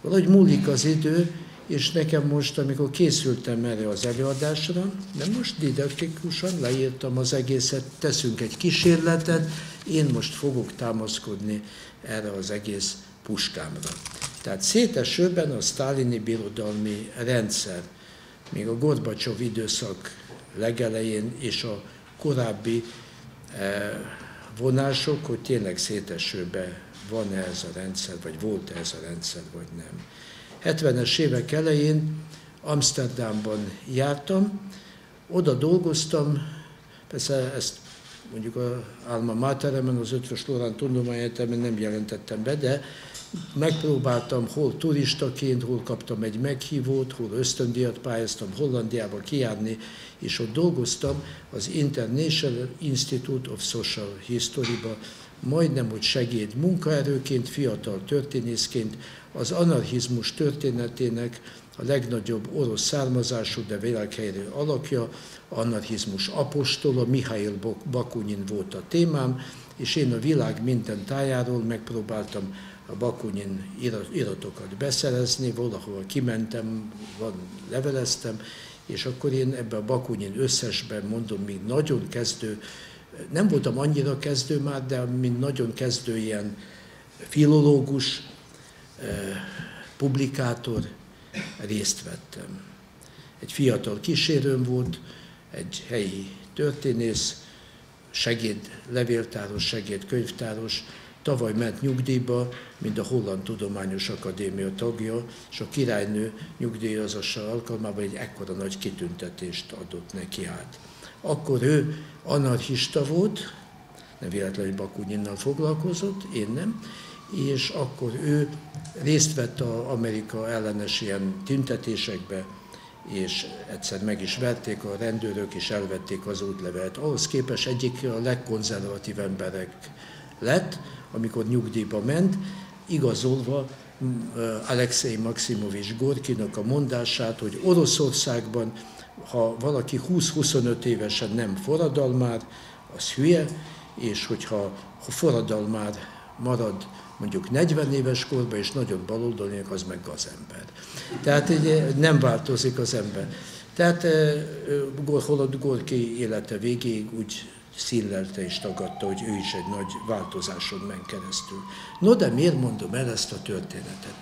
Valahogy múlik az idő, és nekem most, amikor készültem erre az előadásra, de most didaktikusan leírtam az egészet, teszünk egy kísérletet, én most fogok támaszkodni erre az egész puskámra. Tehát szétesőben a sztálini birodalmi rendszer, még a Gorbacsov időszak legelején és a korábbi eh, vonások, hogy tényleg szétesőben van-e ez a rendszer, vagy volt-e ez a rendszer, vagy nem. 70-es évek elején Amsterdamban jártam, oda dolgoztam, persze ezt mondjuk a Alma Materemen, az Ötvös Lorán Tudományegyetemen nem jelentettem be, de megpróbáltam hol turistaként, hol kaptam egy meghívót, hol ösztöndíjat pályáztam Hollandiába kijárni, és ott dolgoztam az International Institute of Social History-ba, majdnem, hogy segéd munkaerőként, fiatal történészként, az anarchizmus történetének a legnagyobb orosz származású, de világhelyre alakja, anarchizmus apostola, Mihail Bakunin volt a témám, és én a világ minden tájáról megpróbáltam a Bakunin iratokat beszerezni, valahol kimentem, van, leveleztem, és akkor én ebbe a Bakunin összesben mondom, még nagyon kezdő, nem voltam annyira kezdő már, de mint nagyon kezdő ilyen filológus, publikátor, részt vettem. Egy fiatal kísérőm volt, egy helyi történész, segéd levéltáros, segéd könyvtáros, tavaly ment nyugdíjba, mint a Holland Tudományos Akadémia tagja, és a királynő nyugdíjazása alkalmával egy ekkora nagy kitüntetést adott neki át. Akkor ő anarchista volt, nem véletlenül Bakunyinnal foglalkozott, én nem, és akkor ő részt vett az Amerika ellenes ilyen tüntetésekbe, és egyszer meg is verték a rendőrök, és elvették az útlevelet. Ahhoz képest egyik a legkonzervatív emberek lett, amikor nyugdíjba ment, igazolva Alexei Maximovics Gorkinak a mondását, hogy Oroszországban, ha valaki 20-25 évesen nem forradalmár, az hülye, és hogyha ha forradalmár marad mondjuk 40 éves korban, és nagyon baloldaliak, az meg gazember. Tehát így nem változik az ember. Tehát holott Gorki élete végéig úgy szillelte és tagadta, hogy ő is egy nagy változáson ment keresztül. No, de miért mondom el ezt a történetet?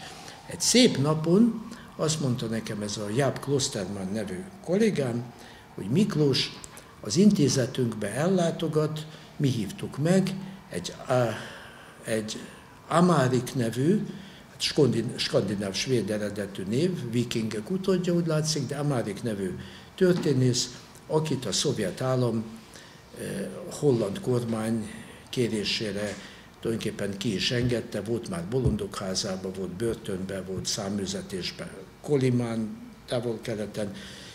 Egy szép napon azt mondta nekem ez a Jáb Klosterman nevű kollégám, hogy Miklós az intézetünkbe ellátogat, mi hívtuk meg, egy, egy Amárik nevű, skandináv svéd eredetű név, vikingek utódja, úgy látszik, de Amárik nevű történész, akit a szovjet állam holland kormány kérésére tulajdonképpen ki is engedte, volt már bolondok házában, volt börtönben, volt száműzetésben, Kolimán, távol-keleten,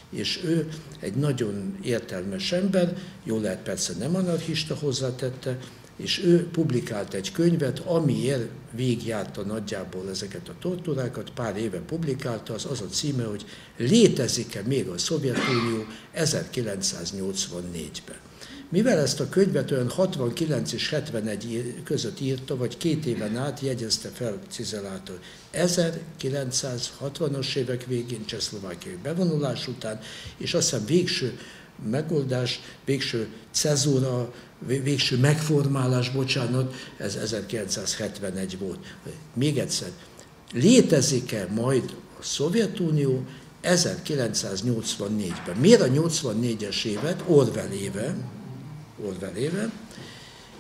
és ő egy nagyon értelmes ember, jó lehet persze nem anarchista hozzátette, és ő publikált egy könyvet, amiért végigjárta nagyjából ezeket a torturákat, pár éve publikálta, az az a címe, hogy létezik-e még a Szovjetunió 1984-ben. Mivel ezt a könyvet olyan 69 és 71 között írta, vagy két éven át jegyezte fel Cizelától, 1960-as évek végén Csehszlovákiai bevonulás után, és azt hiszem végső megoldás, végső cezúra, végső megformálás, bocsánat, ez 1971 volt. Még egyszer, létezik-e majd a Szovjetunió 1984-ben? Miért a 84-es évet, Orwell éve, Éve,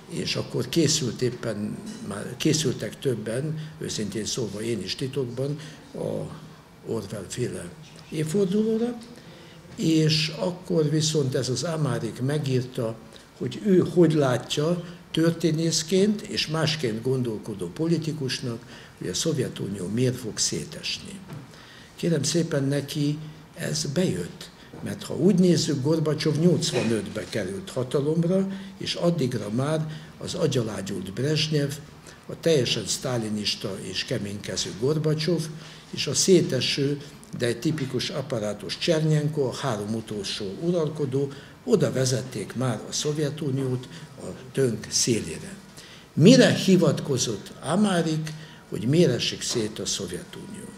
és akkor készült éppen, már készültek többen, őszintén szólva én is titokban, a Orwell féle évfordulóra, és akkor viszont ez az Amárik megírta, hogy ő hogy látja történészként és másként gondolkodó politikusnak, hogy a Szovjetunió miért fog szétesni. Kérem szépen neki ez bejött, mert ha úgy nézzük, Gorbacsov 85-be került hatalomra, és addigra már az agyalágyult Brezsnyev, a teljesen sztálinista és keménykező Gorbacsov, és a széteső de egy tipikus apparátus Csernyenko, a három utolsó uralkodó, oda vezették már a Szovjetuniót a tönk szélére. Mire hivatkozott Amárik, hogy miért esik szét a Szovjetunió?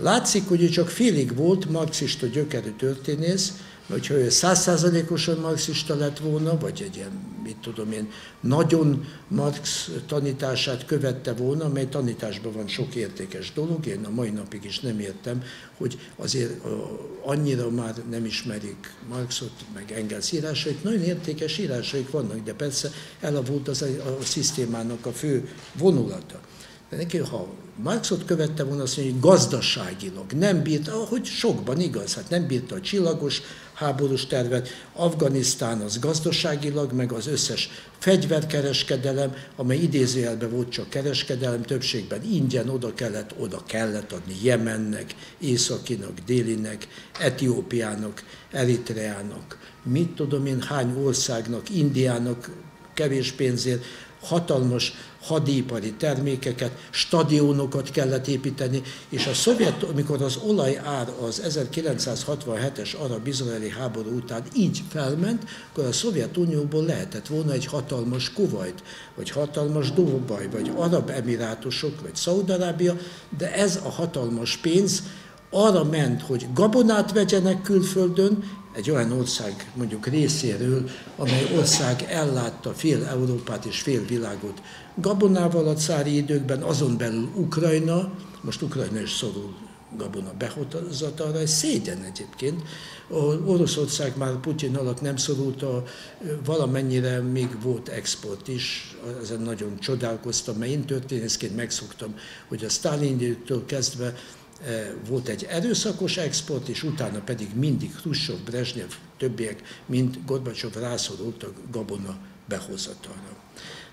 Látszik, hogy ő csak félig volt marxista gyökerű történész, hogyha ő százszázalékosan marxista lett volna, vagy egy ilyen, mit tudom én, nagyon Marx tanítását követte volna, mely tanításban van sok értékes dolog, én a mai napig is nem értem, hogy azért annyira már nem ismerik Marxot, meg Engels írásait, nagyon értékes írásaik vannak, de persze elavult az a, a szisztémának a fő vonulata. De neki, ha Marxot követte volna, azt mondja, hogy gazdaságilag nem bírta, ahogy sokban igaz, hát nem bírta a csillagos háborús tervet, Afganisztán az gazdaságilag, meg az összes fegyverkereskedelem, amely idézőjelben volt csak kereskedelem, többségben ingyen oda kellett, oda kellett adni Jemennek, Északinak, Délinek, Etiópiának, Eritreának, mit tudom én hány országnak, Indiának kevés pénzért, hatalmas hadipari termékeket, stadionokat kellett építeni, és a szovjet, amikor az olajár az 1967-es arab-izraeli háború után így felment, akkor a Szovjetunióból lehetett volna egy hatalmas Kuwait, vagy hatalmas Dubai, vagy Arab Emirátusok, vagy Szaudarábia, de ez a hatalmas pénz arra ment, hogy gabonát vegyenek külföldön, egy olyan ország mondjuk részéről, amely ország ellátta fél Európát és fél világot gabonával a cári időkben, azon belül Ukrajna, most Ukrajna is szorul gabona behozatalra, ez szégyen egyébként. Oroszország már Putyin alatt nem szorult, a, valamennyire még volt export is, ezen nagyon csodálkoztam, mert én történészként megszoktam, hogy a időtől kezdve volt egy erőszakos export, és utána pedig mindig Khrushchev, Brezsnyev, többiek, mint Gorbacsov rászorult a gabona behozatalra.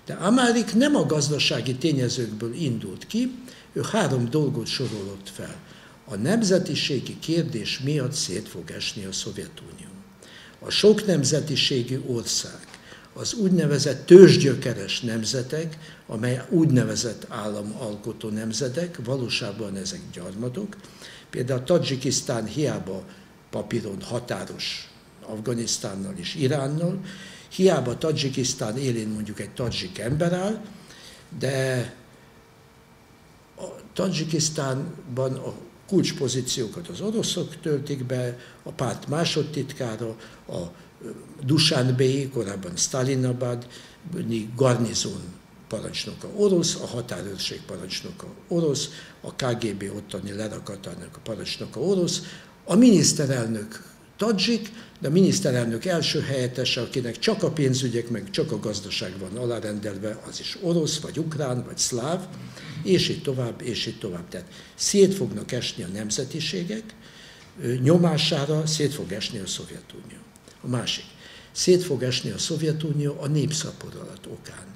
De Amárik nem a gazdasági tényezőkből indult ki, ő három dolgot sorolott fel. A nemzetiségi kérdés miatt szét fog esni a Szovjetunió. A sok nemzetiségű ország, az úgynevezett tőzsgyökeres nemzetek, amely úgynevezett államalkotó nemzetek, valóságban ezek gyarmatok. Például Tadzsikisztán hiába papíron határos Afganisztánnal és Iránnal, hiába Tadzsikisztán élén mondjuk egy tadzsik ember áll, de a Tadzsikisztánban a kulcspozíciókat az oroszok töltik be, a párt másodtitkára, a Dusánbé, korábban Stalinabad, garnizon parancsnoka orosz, a határőrség parancsnoka orosz, a KGB ottani lerakatának a parancsnoka orosz, a miniszterelnök tadzsik, de a miniszterelnök első helyettese, akinek csak a pénzügyek, meg csak a gazdaság van alárendelve, az is orosz, vagy ukrán, vagy szláv, és így tovább, és így tovább. Tehát szét fognak esni a nemzetiségek, nyomására szét fog esni a Szovjetunió. A másik, szét fog esni a Szovjetunió a népszaporulat okán.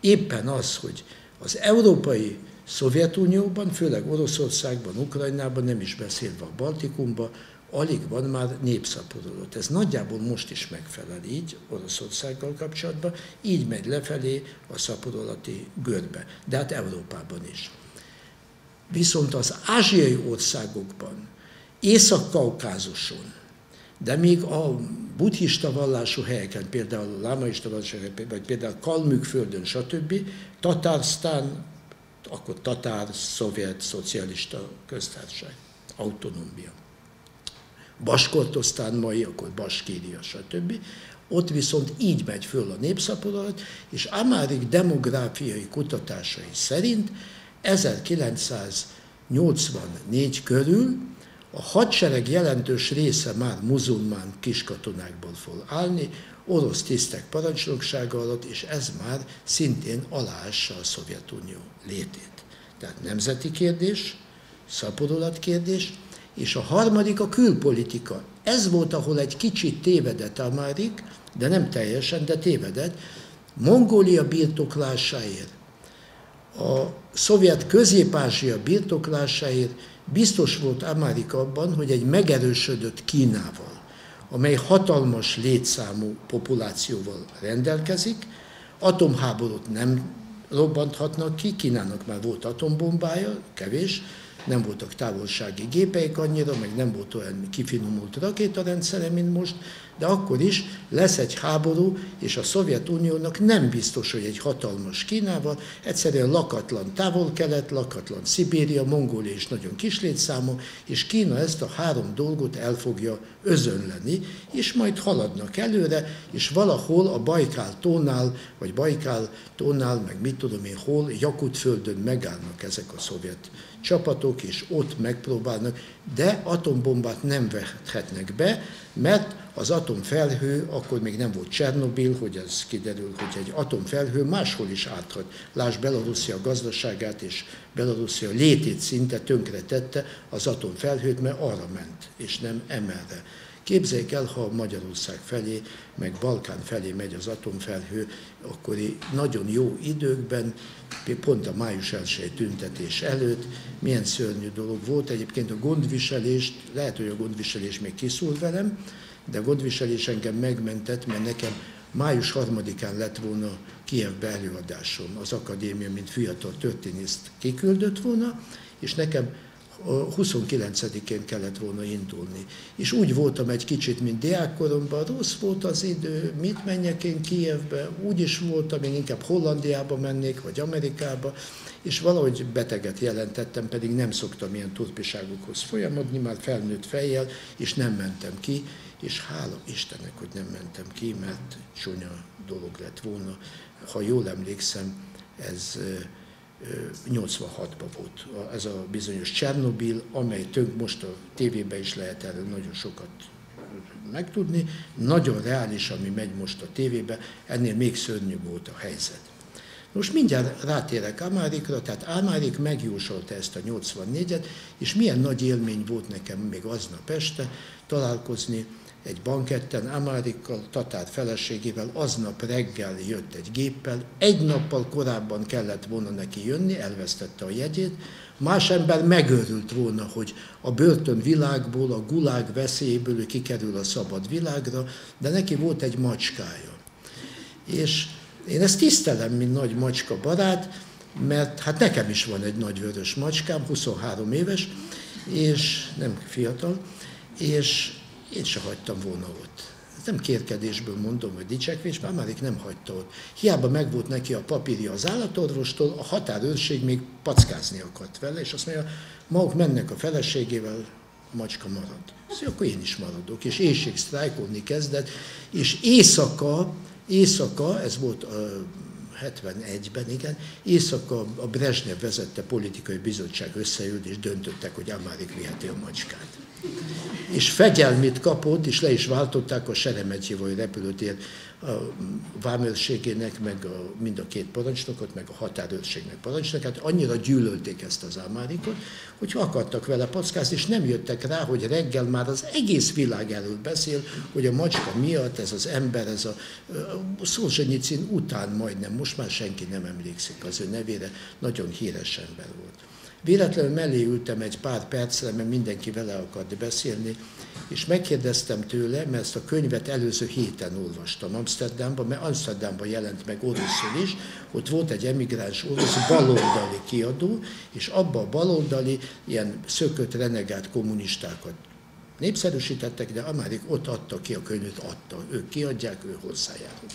Éppen az, hogy az európai Szovjetunióban, főleg Oroszországban, Ukrajnában, nem is beszélve a Baltikumban, alig van már népszaporulat. Ez nagyjából most is megfelel így Oroszországgal kapcsolatban, így megy lefelé a szaporulati görbe, de hát Európában is. Viszont az ázsiai országokban, Észak-Kaukázuson, de még a buddhista vallású helyeken, például lámaista vallású helyeken, vagy például Kalmükföldön, stb., Tatársztán, akkor Tatár, Szovjet, Szocialista Köztársaság, autonómia. Baskortosztán mai, akkor Baskíria, stb. Ott viszont így megy föl a népszaporulat, és Amárik demográfiai kutatásai szerint 1984 körül a hadsereg jelentős része már muzulmán kiskatonákból fog állni, orosz tisztek parancsnoksága alatt, és ez már szintén aláássa a Szovjetunió létét. Tehát nemzeti kérdés, kérdés, és a harmadik a külpolitika. Ez volt, ahol egy kicsit tévedett Amárik, de nem teljesen, de tévedett. Mongólia birtoklásáért, a szovjet közép-ázsia birtoklásáért biztos volt Amárik abban, hogy egy megerősödött Kínával, amely hatalmas létszámú populációval rendelkezik, atomháborút nem robbanthatnak ki, Kínának már volt atombombája, kevés, nem voltak távolsági gépeik annyira, meg nem volt olyan kifinomult rakétarendszere, mint most, de akkor is lesz egy háború, és a Szovjetuniónak nem biztos, hogy egy hatalmas Kínával, egyszerűen lakatlan távol-kelet, lakatlan Szibéria, Mongólia is nagyon kis létszámú, és Kína ezt a három dolgot el fogja özönleni, és majd haladnak előre, és valahol a Bajkál tónál, vagy Bajkál tónál, meg mit tudom én hol, Jakutföldön megállnak ezek a szovjet csapatok, és ott megpróbálnak, de atombombát nem vehetnek be, mert az atomfelhő, akkor még nem volt Csernobil, hogy ez kiderül, hogy egy atomfelhő máshol is áthat. Láss Belarusia gazdaságát és Belarusia létét szinte tönkre tette az atomfelhőt, mert arra ment, és nem emelre. Képzeljék el, ha Magyarország felé, meg Balkán felé megy az atomfelhő, akkor nagyon jó időkben, pont a május 1 tüntetés előtt, milyen szörnyű dolog volt. Egyébként a gondviselést, lehet, hogy a gondviselés még kiszúr velem, de a gondviselés engem megmentett, mert nekem május 3-án lett volna Kievbe előadásom, az akadémia, mint fiatal történészt kiküldött volna, és nekem 29-én kellett volna indulni. És úgy voltam egy kicsit, mint diákkoromban, rossz volt az idő, mit menjek én Kievbe, úgy is voltam, én inkább Hollandiába mennék, vagy Amerikába, és valahogy beteget jelentettem, pedig nem szoktam ilyen turpiságokhoz folyamodni, már felnőtt fejjel, és nem mentem ki, és hála Istennek, hogy nem mentem ki, mert csúnya dolog lett volna. Ha jól emlékszem, ez 86-ban volt ez a bizonyos Csernobil, amely tönk most a tévében is lehet erről nagyon sokat megtudni. Nagyon reális, ami megy most a tévébe, ennél még szörnyűbb volt a helyzet. Most mindjárt rátérek Amárikra, tehát Amárik megjósolta ezt a 84-et, és milyen nagy élmény volt nekem még aznap este találkozni egy banketten, Amárikkal, tatár feleségével, aznap reggel jött egy géppel, egy nappal korábban kellett volna neki jönni, elvesztette a jegyét, más ember megőrült volna, hogy a börtön világból, a gulág veszélyéből ő kikerül a szabad világra, de neki volt egy macskája. És én ezt tisztelem, mint nagy macska barát, mert hát nekem is van egy nagy vörös macskám, 23 éves, és nem fiatal, és én se hagytam volna ott. Nem kérkedésből mondom, hogy dicsekvés, már már nem hagyta ott. Hiába megvolt neki a papírja az állatorvostól, a határőrség még packázni akart vele, és azt mondja, maguk mennek a feleségével, a macska marad. Szóval akkor én is maradok, és éjség sztrájkolni kezdett, és éjszaka, éjszaka, ez volt a 71-ben, igen, éjszaka a Brezsnev vezette politikai bizottság összeült, és döntöttek, hogy Amárik viheti a macskát és fegyelmit kapott, és le is váltották a Seremetjévai repülőtér a vámőrségének, meg a, mind a két parancsnokot, meg a határőrségnek parancsnokát, annyira gyűlölték ezt az ámárikot, hogy akartak vele packázni, és nem jöttek rá, hogy reggel már az egész világ előtt beszél, hogy a macska miatt ez az ember, ez a, a Szolzsenyicin után majdnem, most már senki nem emlékszik az ő nevére, nagyon híres ember volt. Véletlenül mellé ültem egy pár percre, mert mindenki vele akart beszélni, és megkérdeztem tőle, mert ezt a könyvet előző héten olvastam Amsterdamban, mert Amsterdamban jelent meg oroszul is, ott volt egy emigráns orosz baloldali kiadó, és abba a baloldali ilyen szökött renegát kommunistákat népszerűsítettek, de Amárik ott adta ki a könyvet, adta. Ők kiadják, ő hozzájárul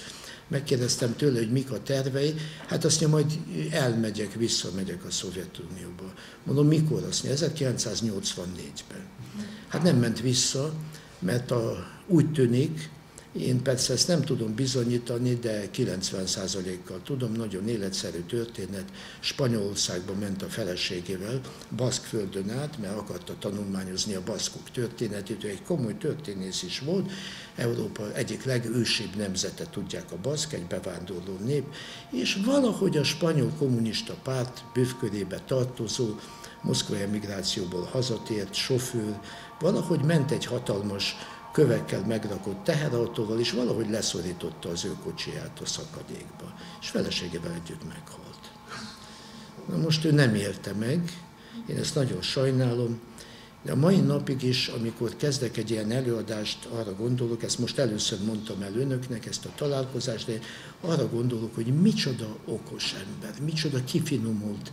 megkérdeztem tőle, hogy mik a tervei, hát azt mondja, majd elmegyek, visszamegyek a Szovjetunióba. Mondom, mikor azt mondja, 1984-ben. Hát nem ment vissza, mert a, úgy tűnik, én persze ezt nem tudom bizonyítani, de 90%-kal tudom, nagyon életszerű történet. Spanyolországba ment a feleségével, Baszkföldön át, mert akarta tanulmányozni a baszkok történetét, ő egy komoly történész is volt, Európa egyik legősibb nemzete, tudják a baszk, egy bevándorló nép, és valahogy a spanyol kommunista párt bővkörébe tartozó, moszkvai emigrációból hazatért sofőr, valahogy ment egy hatalmas kövekkel megrakott teherautóval, és valahogy leszorította az ő kocsiját a szakadékba, és feleségével együtt meghalt. Na most ő nem élte meg, én ezt nagyon sajnálom, de a mai napig is, amikor kezdek egy ilyen előadást, arra gondolok, ezt most először mondtam el önöknek, ezt a találkozást, de arra gondolok, hogy micsoda okos ember, micsoda kifinomult,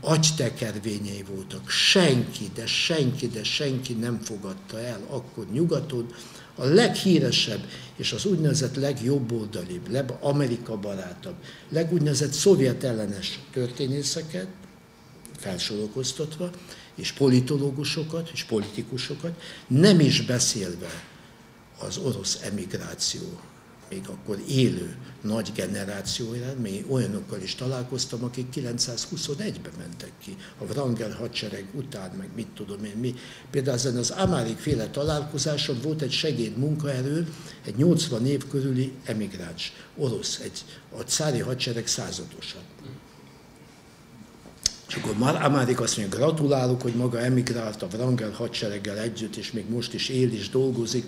agytekervényei voltak. Senki, de senki, de senki nem fogadta el akkor nyugaton a leghíresebb és az úgynevezett legjobboldalibb, leg-Amerika barátabb, legúgynevezett szovjet ellenes történészeket, felsorolkoztatva, és politológusokat, és politikusokat, nem is beszélve az orosz emigráció még akkor élő nagy generációjára, még olyanokkal is találkoztam, akik 921-ben mentek ki, a Wrangel hadsereg után, meg mit tudom én mi. Például ezen az Amárik féle találkozáson volt egy segéd munkaerő, egy 80 év körüli emigráns, orosz, egy, a cári hadsereg századosa. És akkor már Amárik azt mondja, gratulálok, hogy maga emigrált a Wrangel hadsereggel együtt, és még most is él és dolgozik.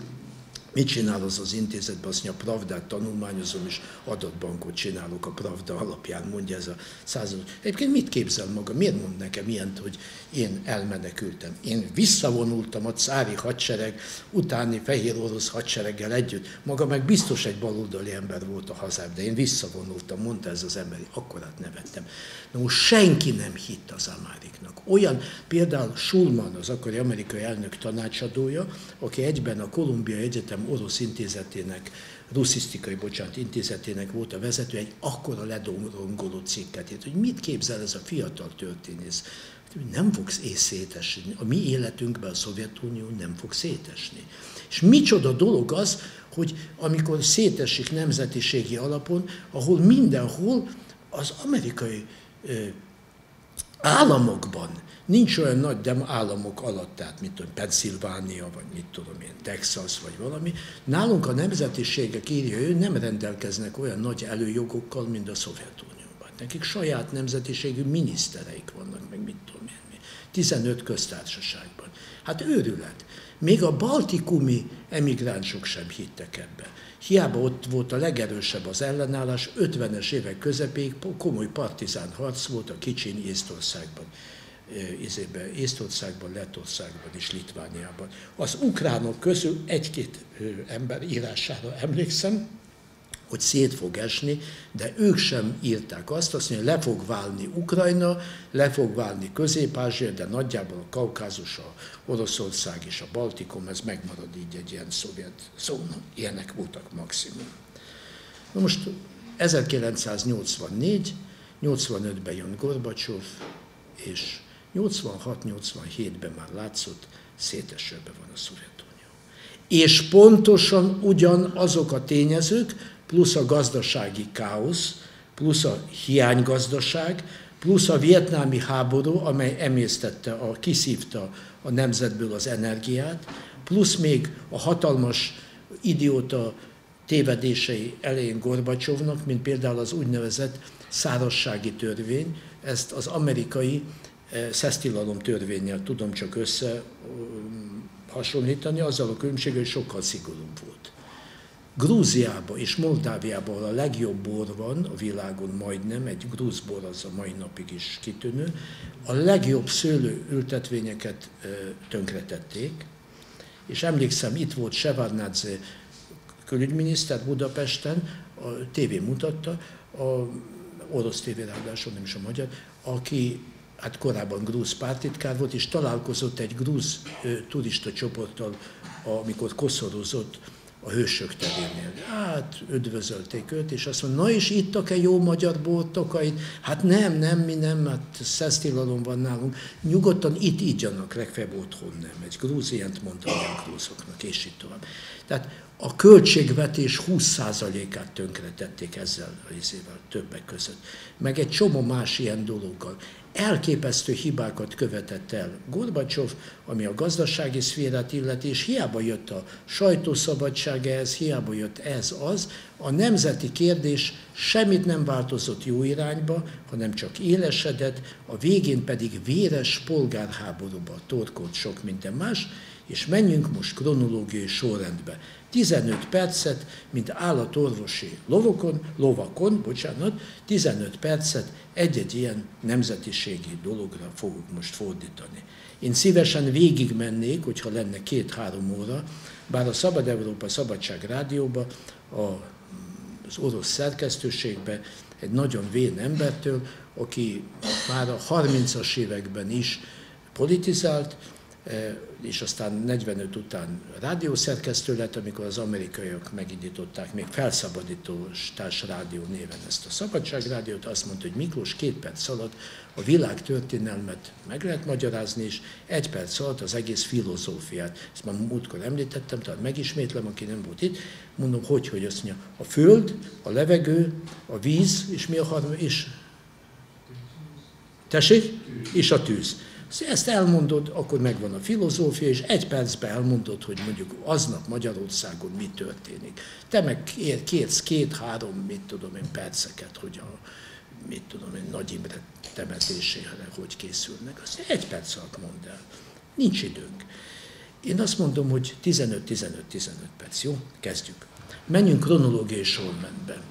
Mit csinál az az intézetben? Azt mondja, Pravdát tanulmányozom, és adatbankot csinálok a Pravda alapján, mondja ez a század. Egyébként mit képzel maga? Miért mond nekem ilyent, hogy én elmenekültem? Én visszavonultam a cári hadsereg utáni fehér orosz hadsereggel együtt. Maga meg biztos egy baloldali ember volt a hazám, de én visszavonultam, mondta ez az ember, akkor hát nevettem. Na most senki nem hitt az Amáriknak. Olyan, például Schulman, az akkori amerikai elnök tanácsadója, aki egyben a Kolumbia Egyetem Egyetem orosz intézetének, russzisztikai, bocsánat, intézetének volt a vezető, egy akkora ledongoló cikket írt, hogy mit képzel ez a fiatal történész. Nem fogsz szétesni. A mi életünkben a Szovjetunió nem fog szétesni. És micsoda dolog az, hogy amikor szétesik nemzetiségi alapon, ahol mindenhol az amerikai államokban nincs olyan nagy dem államok alatt, tehát mit tudom, Pennsylvania, vagy mit tudom én, Texas, vagy valami. Nálunk a nemzetiségek, írja ő, nem rendelkeznek olyan nagy előjogokkal, mint a Szovjetunióban. Nekik saját nemzetiségű minisztereik vannak, meg mit tudom én. 15 köztársaságban. Hát őrület. Még a baltikumi emigránsok sem hittek ebbe. Hiába ott volt a legerősebb az ellenállás, 50-es évek közepéig komoly partizán harc volt a kicsin Észtországban. Izébe, Észtországban, Lettországban és Litvániában. Az ukránok közül egy-két ember írására emlékszem, hogy szét fog esni, de ők sem írták azt, azt mondja, le fog válni Ukrajna, le fog válni Közép-Ázsia, de nagyjából a Kaukázus, a Oroszország és a Baltikum, ez megmarad így egy ilyen szovjet szóna. Ilyenek voltak maximum. Na most 1984, 85-ben jön Gorbacsov, és 86-87-ben már látszott, szétesőben van a Szovjetunió. És pontosan ugyanazok a tényezők, plusz a gazdasági káosz, plusz a hiánygazdaság, plusz a vietnámi háború, amely emésztette, a, kiszívta a nemzetből az energiát, plusz még a hatalmas idióta tévedései elején Gorbacsovnak, mint például az úgynevezett szárazsági törvény, ezt az amerikai szesztilalom törvényel tudom csak össze hasonlítani, azzal a különbség, hogy sokkal szigorúbb volt. Grúziában és Moldáviában a legjobb bor van a világon majdnem, egy grúz bor az a mai napig is kitűnő, a legjobb szőlőültetvényeket tönkretették, és emlékszem, itt volt Sevardnadze külügyminiszter Budapesten, a tévé mutatta, a orosz tévé ráadásul, nem is a magyar, aki hát korábban grúz pártitkár volt, és találkozott egy grúz turista csoporttal, amikor koszorozott a hősök terénél. Hát üdvözölték őt, és azt mondta, na és ittak-e jó magyar boltokat? Hát nem, nem, mi nem, hát szesztilalom van nálunk. Nyugodtan itt ígyanak, legfeljebb otthon nem. Egy grúz ilyent mondta a grúzoknak, és így tovább. Tehát a költségvetés 20%-át tönkretették ezzel a izével, többek között. Meg egy csomó más ilyen dologgal elképesztő hibákat követett el Gorbacsov, ami a gazdasági szférát illeti, és hiába jött a sajtószabadság ehhez, hiába jött ez az, a nemzeti kérdés semmit nem változott jó irányba, hanem csak élesedett, a végén pedig véres polgárháborúba torkolt sok minden más, és menjünk most kronológiai sorrendbe. 15 percet, mint állatorvosi lovokon, lovakon, bocsánat, 15 percet egy-egy ilyen nemzetiségi dologra fogok most fordítani. Én szívesen végigmennék, hogyha lenne két-három óra, bár a Szabad Európa Szabadság Rádióba a az orosz szerkesztőségbe egy nagyon vén embertől, aki már a 30-as években is politizált, és aztán 45 után rádiószerkesztő lett, amikor az amerikaiak megindították még felszabadítós rádió néven ezt a szabadságrádiót, azt mondta, hogy Miklós két perc alatt a világ történelmet meg lehet magyarázni, és egy perc alatt az egész filozófiát. Ezt már múltkor említettem, tehát megismétlem, aki nem volt itt. Mondom, hogy, hogy azt mondja, a föld, a levegő, a víz, és mi a harmadik, és Tessék? És a tűz. Ezt elmondod, akkor megvan a filozófia, és egy percben elmondod, hogy mondjuk aznap Magyarországon mi történik. Te meg kérsz két-három, mit tudom én, perceket, hogy a, mit tudom én, Nagy Imre temetésére hogy készülnek. Azt egy perc alatt mondd el. Nincs időnk. Én azt mondom, hogy 15-15-15 perc, jó? Kezdjük. Menjünk kronológiai sorrendben.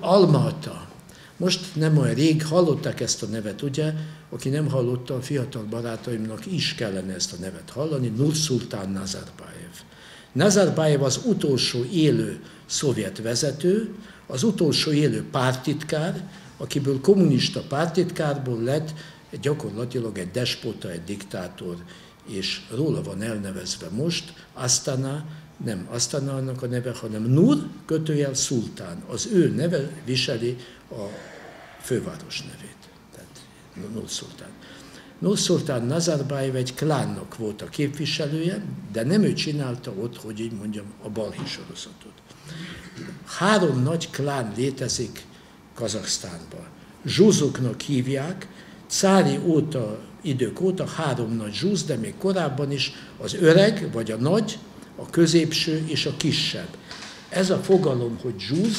Almata, most nem olyan rég hallották ezt a nevet, ugye? Aki nem hallotta, a fiatal barátaimnak is kellene ezt a nevet hallani, Nursultán Nazarbayev. Nazarbayev az utolsó élő szovjet vezető, az utolsó élő pártitkár, akiből kommunista pártitkárból lett gyakorlatilag egy despota, egy diktátor, és róla van elnevezve most Astana, nem Astana annak a neve, hanem Nur kötőjel Szultán. Az ő neve viseli a főváros nevét, tehát Nur-Szultán. Nur-Szultán Nazarbayev egy klánnak volt a képviselője, de nem ő csinálta ott, hogy így mondjam, a balhé sorozatot. Három nagy klán létezik Kazaksztánban. Zsuzuknak hívják, cári óta, idők óta három nagy zsúz, de még korábban is az öreg, vagy a nagy, a középső és a kisebb. Ez a fogalom, hogy zsúz,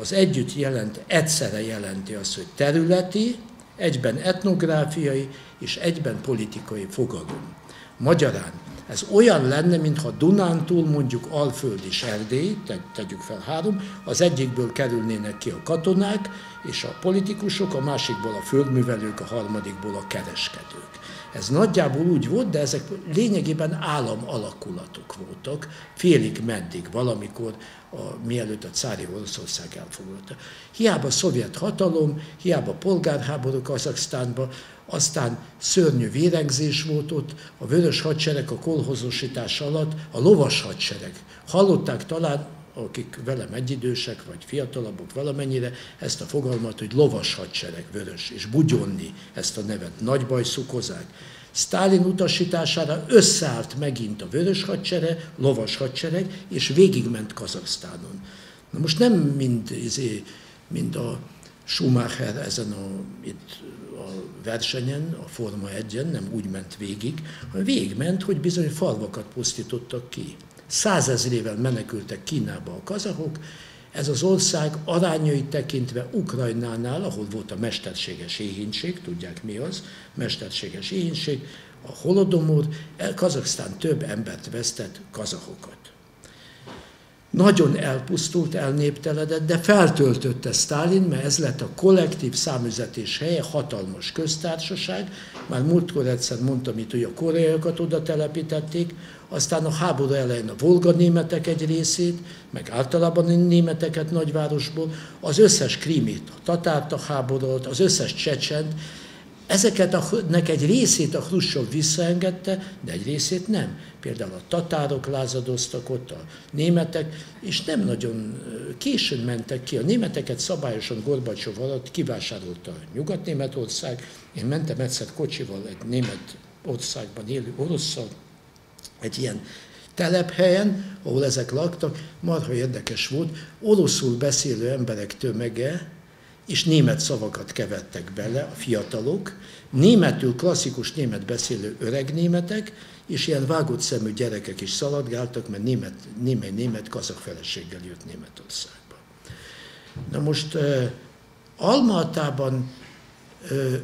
az együtt jelent, egyszerre jelenti azt, hogy területi, egyben etnográfiai és egyben politikai fogalom. Magyarán ez olyan lenne, mintha Dunántúl mondjuk Alföld és Erdély, tegyük fel három, az egyikből kerülnének ki a katonák és a politikusok, a másikból a földművelők, a harmadikból a kereskedők. Ez nagyjából úgy volt, de ezek lényegében állam alakulatok voltak, félig meddig valamikor, a, mielőtt a cári Oroszország elfoglalta. Hiába a szovjet hatalom, hiába polgárháború Kazaksztánban, aztán szörnyű vérengzés volt ott, a vörös hadsereg a kolhozosítás alatt, a lovas hadsereg. Hallották talán, akik velem egyidősek, vagy fiatalabbak valamennyire, ezt a fogalmat, hogy lovas hadsereg, vörös, és bugyonni ezt a nevet, nagy baj szukozák. Sztálin utasítására összeállt megint a vörös hadsereg, lovas hadsereg, és végigment Kazaksztánon. Na most nem mind, izé, mind a Schumacher ezen a, itt versenyen, a Forma 1-en, nem úgy ment végig, hanem végigment, hogy bizony falvakat pusztítottak ki. Százezrével menekültek Kínába a kazahok, ez az ország arányait tekintve Ukrajnánál, ahol volt a mesterséges éhínség, tudják mi az, mesterséges éhínség, a holodomor, Kazaksztán több embert vesztett kazahokat. Nagyon elpusztult, elnépteledett, de feltöltötte Sztálin, mert ez lett a kollektív számüzetés helye, hatalmas köztársaság. Már múltkor egyszer mondtam itt, hogy a koreaiakat oda telepítették, aztán a háború elején a volga németek egy részét, meg általában a németeket nagyvárosból, az összes krimit, a tatárt a háborút, az összes csecsent, Ezeket a, nek egy részét a Hruscsov visszaengedte, de egy részét nem. Például a tatárok lázadoztak ott, a németek, és nem nagyon későn mentek ki. A németeket szabályosan Gorbacsov alatt kivásárolta Nyugat-Németország. Én mentem egyszer kocsival egy német országban élő orosszal, egy ilyen telephelyen, ahol ezek laktak, marha érdekes volt, oroszul beszélő emberek tömege, és német szavakat kevettek bele a fiatalok, németül klasszikus német beszélő öreg németek, és ilyen vágott szemű gyerekek is szaladgáltak, mert német, német, német kazak feleséggel jött Németországba. Na most uh, Almatában, uh,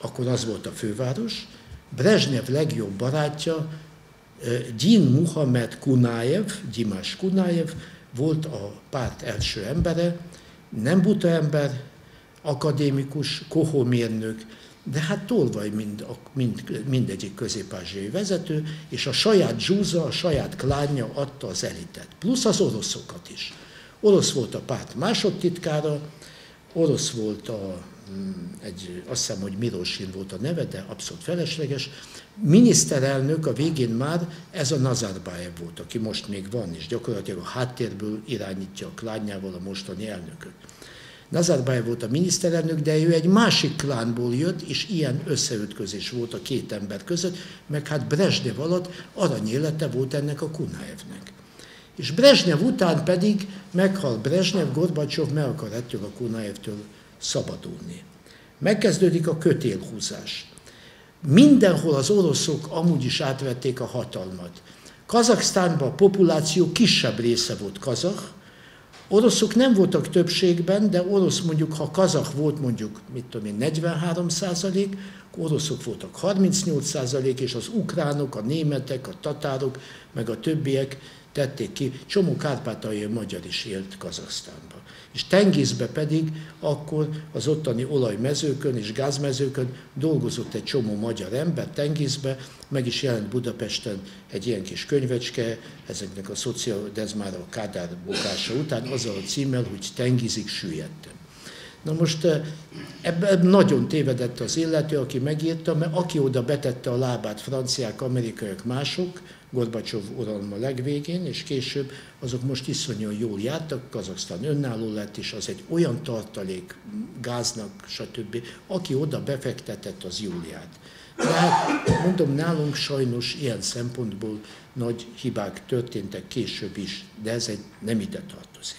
akkor az volt a főváros, Brezsnyev legjobb barátja, Gyin Muhammed Kunájev, Gyimás Kunájev volt a párt első embere, nem buta ember, akadémikus, kohómérnök, de hát tolvaj mind, mind, mindegyik közép vezető, és a saját zsúza, a saját klánja adta az elitet, plusz az oroszokat is. Orosz volt a párt másodtitkára, orosz volt a, mm, egy, azt hiszem, hogy Mirosin volt a neve, de abszolút felesleges. Miniszterelnök a végén már ez a Nazarbayev volt, aki most még van, és gyakorlatilag a háttérből irányítja a klányával a mostani elnököt. Nazarbayev volt a miniszterelnök, de ő egy másik klánból jött, és ilyen összeütközés volt a két ember között, meg hát Brezsnev alatt aranyélete volt ennek a Kunáevnek. És Brezsnev után pedig meghal Brezsnev, Gorbacsov meg akar ettől a Kunáevtől szabadulni. Megkezdődik a kötélhúzás. Mindenhol az oroszok amúgy is átvették a hatalmat. Kazaksztánban a populáció kisebb része volt kazah, Oroszok nem voltak többségben, de orosz mondjuk, ha kazak volt mondjuk, mit tudom én, 43 százalék, oroszok voltak 38 százalék, és az ukránok, a németek, a tatárok, meg a többiek tették ki. Csomó kárpátaljai magyar is élt Kazaksztánban. És Tengiszbe pedig akkor az ottani olajmezőkön és gázmezőkön dolgozott egy csomó magyar ember Tengiszbe, meg is jelent Budapesten egy ilyen kis könyvecske, ezeknek a szociál, de ez már a Kádár bukása után, azzal a címmel, hogy Tengizik süllyedtem. Na most eh, ebben nagyon tévedett az illető, aki megírta, mert aki oda betette a lábát, franciák, amerikaiak, mások, Gorbacsov uralma legvégén, és később azok most iszonyúan jól jártak, Kazaksztán önálló lett, és az egy olyan tartalék, gáznak, stb., aki oda befektetett, az jól járt. De hát mondom, nálunk sajnos ilyen szempontból nagy hibák történtek később is, de ez egy nem ide tartozik.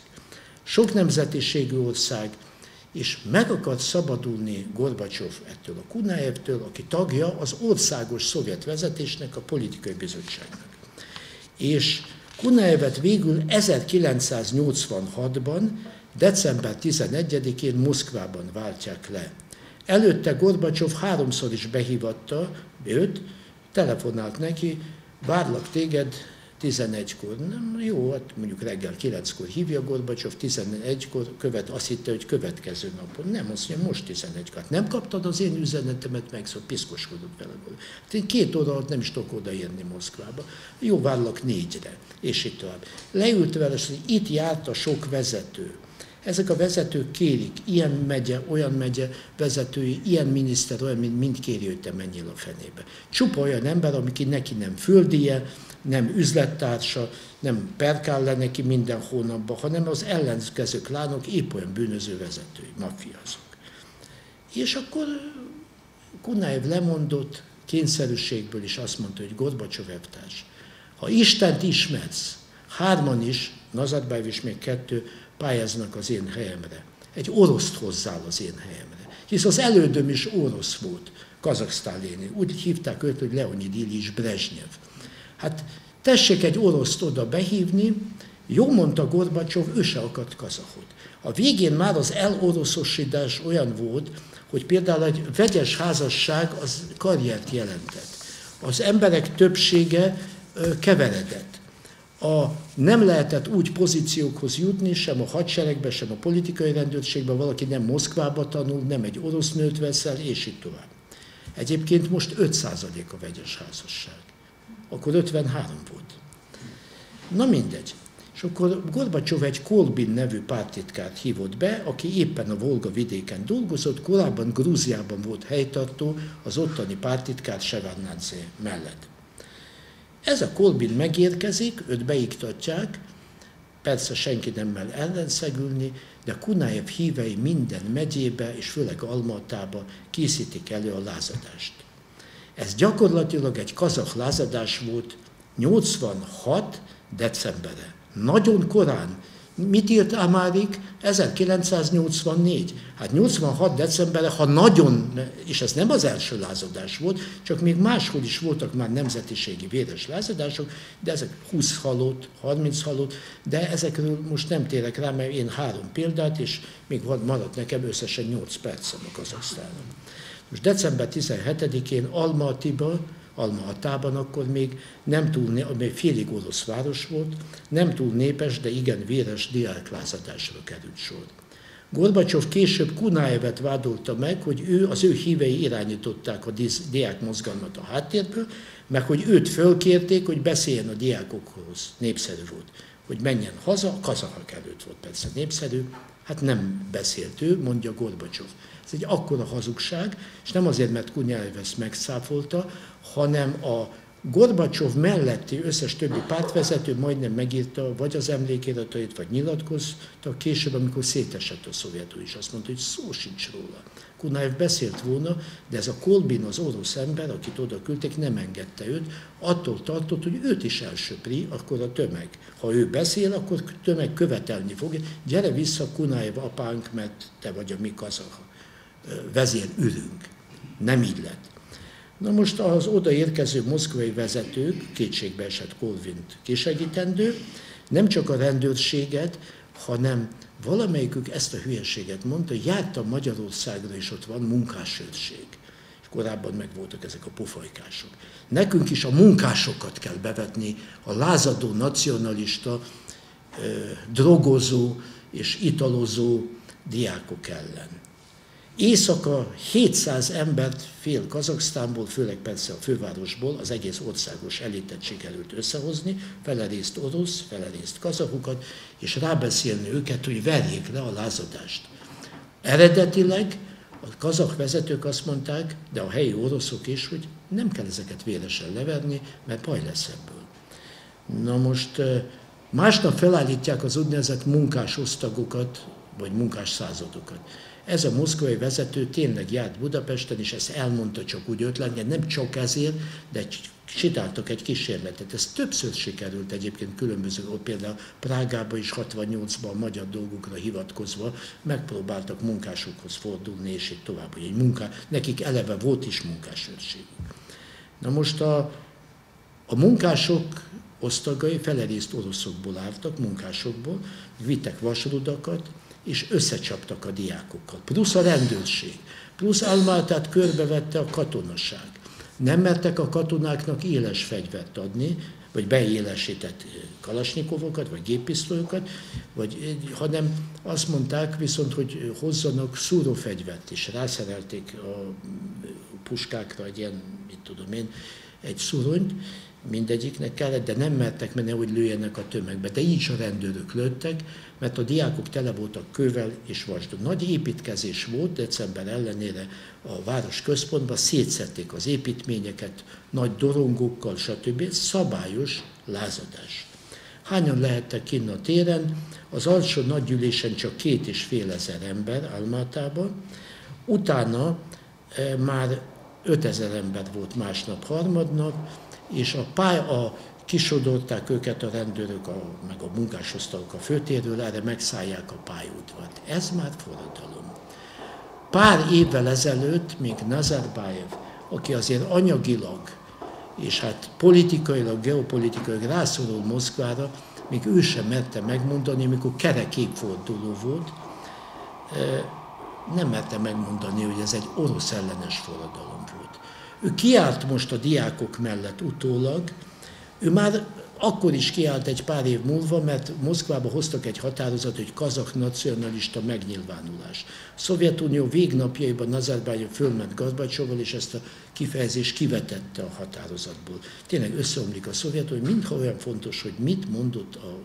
Sok nemzetiségű ország, és meg akart szabadulni Gorbacsov ettől a Kunájevtől, aki tagja az országos szovjet vezetésnek, a politikai bizottságnak. És Kunájevet végül 1986-ban, december 11-én Moszkvában váltják le. Előtte Gorbacsov háromszor is behívatta őt, telefonált neki, várlak téged 11-kor, nem, jó, hát mondjuk reggel 9-kor hívja Gorbacsov, 11-kor követ, azt hitte, hogy következő napon. Nem, azt mondja, most 11-kor. Hát nem kaptad az én üzenetemet meg, szóval piszkoskodott vele. Hát én két óra alatt nem is tudok odaérni Moszkvába. Jó, várlak négyre, és így tovább. Leült vele, hogy itt járt a sok vezető. Ezek a vezetők kérik, ilyen megye, olyan megye vezetői, ilyen miniszter, olyan, mint mind kéri, hogy te menjél a fenébe. Csupa olyan ember, aki neki nem földie, nem üzlettársa, nem perkál le neki minden hónapban, hanem az ellenkező klánok épp olyan bűnöző vezetői, mafiazok. És akkor Kunáev lemondott, kényszerűségből is azt mondta, hogy Gorbacsov elvtárs, ha Istent ismersz, hárman is, Nazarbayev is még kettő, pályáznak az én helyemre. Egy oroszt hozzál az én helyemre. Hisz az elődöm is orosz volt, Kazaksztáléni. Úgy hívták őt, hogy Leonid Ilyich Brezsnyev. Hát tessék egy oroszt oda behívni, jó mondta Gorbacsov, ő se akart kazahot. A végén már az eloroszosítás olyan volt, hogy például egy vegyes házasság az karriert jelentett. Az emberek többsége keveredett. A, nem lehetett úgy pozíciókhoz jutni, sem a hadseregbe, sem a politikai rendőrségbe, valaki nem Moszkvába tanul, nem egy orosz nőt veszel, és így tovább. Egyébként most 5% a vegyes házasság akkor 53 volt. Na mindegy. És akkor Gorbacsov egy Kolbin nevű pártitkárt hívott be, aki éppen a Volga vidéken dolgozott, korábban Grúziában volt helytartó az ottani pártitkár Sevárnádze mellett. Ez a Kolbin megérkezik, őt beiktatják, persze senki nem mell ellenszegülni, de Kunájev hívei minden megyébe, és főleg Almatába készítik elő a lázadást. Ez gyakorlatilag egy kazak lázadás volt 86. decemberre. Nagyon korán. Mit írt Amárik? 1984. Hát 86. decemberre, ha nagyon, és ez nem az első lázadás volt, csak még máshol is voltak már nemzetiségi véres lázadások, de ezek 20 halott, 30 halott, de ezekről most nem térek rá, mert én három példát, és még maradt nekem összesen 8 percem a Kazaksztánon. Most december 17-én Alma-Atiba, Alma-Atában akkor még nem túl, még félig orosz város volt, nem túl népes, de igen véres diáklázadásra került sor. Gorbacsov később Kunájevet vádolta meg, hogy ő, az ő hívei irányították a diák mozgalmat a háttérből, meg hogy őt fölkérték, hogy beszéljen a diákokhoz. Népszerű volt. hogy menjen haza, a kazahak előtt volt persze népszerű, hát nem beszélt ő, mondja Gorbacsov. Ez egy akkora hazugság, és nem azért, mert Kunyájev ezt megszáfolta, hanem a Gorbacsov melletti összes többi pártvezető majdnem megírta vagy az emlékiratait, vagy nyilatkozta később, amikor szétesett a Szovjetunió, és azt mondta, hogy szó sincs róla. Kunájev beszélt volna, de ez a Kolbin, az orosz ember, akit oda küldték, nem engedte őt, attól tartott, hogy őt is elsöpri, akkor a tömeg. Ha ő beszél, akkor tömeg követelni fog. Gyere vissza, Kunájev apánk, mert te vagy a mi kazah vezér ülünk. Nem így lett. Na most az odaérkező moszkvai vezetők, kétségbe esett Kolvint kisegítendő, nem csak a rendőrséget, hanem valamelyikük ezt a hülyeséget mondta, jártam Magyarországra, és ott van munkásőrség. És korábban meg voltak ezek a pofajkások. Nekünk is a munkásokat kell bevetni, a lázadó, nacionalista, drogozó és italozó diákok ellen. Éjszaka 700 embert fél Kazaksztánból, főleg persze a fővárosból, az egész országos elitet sikerült összehozni, fele részt orosz, fele részt kazahukat, és rábeszélni őket, hogy verjék le a lázadást. Eredetileg a kazak vezetők azt mondták, de a helyi oroszok is, hogy nem kell ezeket véresen leverni, mert baj lesz ebből. Na most másnap felállítják az úgynevezett munkás osztagokat, vagy munkás századokat. Ez a moszkvai vezető tényleg járt Budapesten, és ezt elmondta csak úgy ötlenül, nem csak ezért, de csináltak egy kísérletet. Ez többször sikerült egyébként különböző, például Prágában is 68-ban a magyar dolgokra hivatkozva megpróbáltak munkásokhoz fordulni, és így tovább, hogy egy munká, nekik eleve volt is munkásőrségük. Na most a, a munkások osztagai felerészt oroszokból álltak, munkásokból, vittek vasrudakat, és összecsaptak a diákokkal. Plusz a rendőrség, plusz Almátát körbevette a katonaság. Nem mertek a katonáknak éles fegyvert adni, vagy beélesített kalasnyikovokat, vagy géppisztolyokat, vagy, hanem azt mondták viszont, hogy hozzanak szúrófegyvert is. Rászerelték a puskákra egy ilyen, mit tudom én, egy szuronyt, mindegyiknek kellett, de nem mertek menni, hogy lőjenek a tömegbe. De így is a rendőrök lőttek, mert a diákok tele voltak kővel és vasdon. Nagy építkezés volt, december ellenére a város központban szétszették az építményeket, nagy dorongókkal, stb. Szabályos lázadás. Hányan lehettek kinn a téren? Az alsó nagygyűlésen csak két és fél ezer ember Almátában, utána e, már 5000 ember volt másnap, harmadnap, és a, pály, a kisodorták őket a rendőrök, a, meg a munkásosztalok a főtérről, erre megszállják a pályaudvart. Ez már forradalom. Pár évvel ezelőtt még Nazarbayev, aki azért anyagilag és hát politikailag, geopolitikailag rászorul Moszkvára, még ő sem merte megmondani, mikor kerek évforduló volt, nem merte megmondani, hogy ez egy orosz ellenes forradalom. Ő kiállt most a diákok mellett utólag, ő már akkor is kiállt egy pár év múlva, mert Moszkvába hoztak egy határozatot, hogy kazak nacionalista megnyilvánulás. A Szovjetunió végnapjaiban Nazarbayev fölment Gorbacsovval, és ezt a kifejezést kivetette a határozatból. Tényleg összeomlik a Szovjetunió, mintha olyan fontos, hogy mit mondott a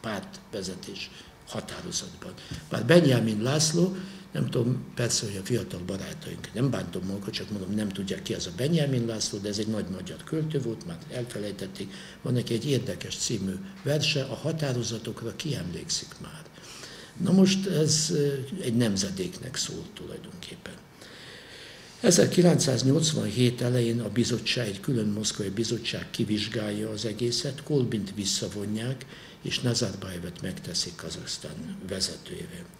pártvezetés határozatban. Bár Benjamin László nem tudom, persze, hogy a fiatal barátaink, nem bántom magukat, csak mondom, nem tudják ki az a Benjamin László, de ez egy nagy magyar költő volt, már elfelejtették. Van neki egy érdekes című verse, a határozatokra ki emlékszik már. Na most ez egy nemzedéknek szól tulajdonképpen. 1987 elején a bizottság, egy külön moszkvai bizottság kivizsgálja az egészet, Kolbint visszavonják, és Nazarbayevet megteszik Kazaksztán vezetőjével.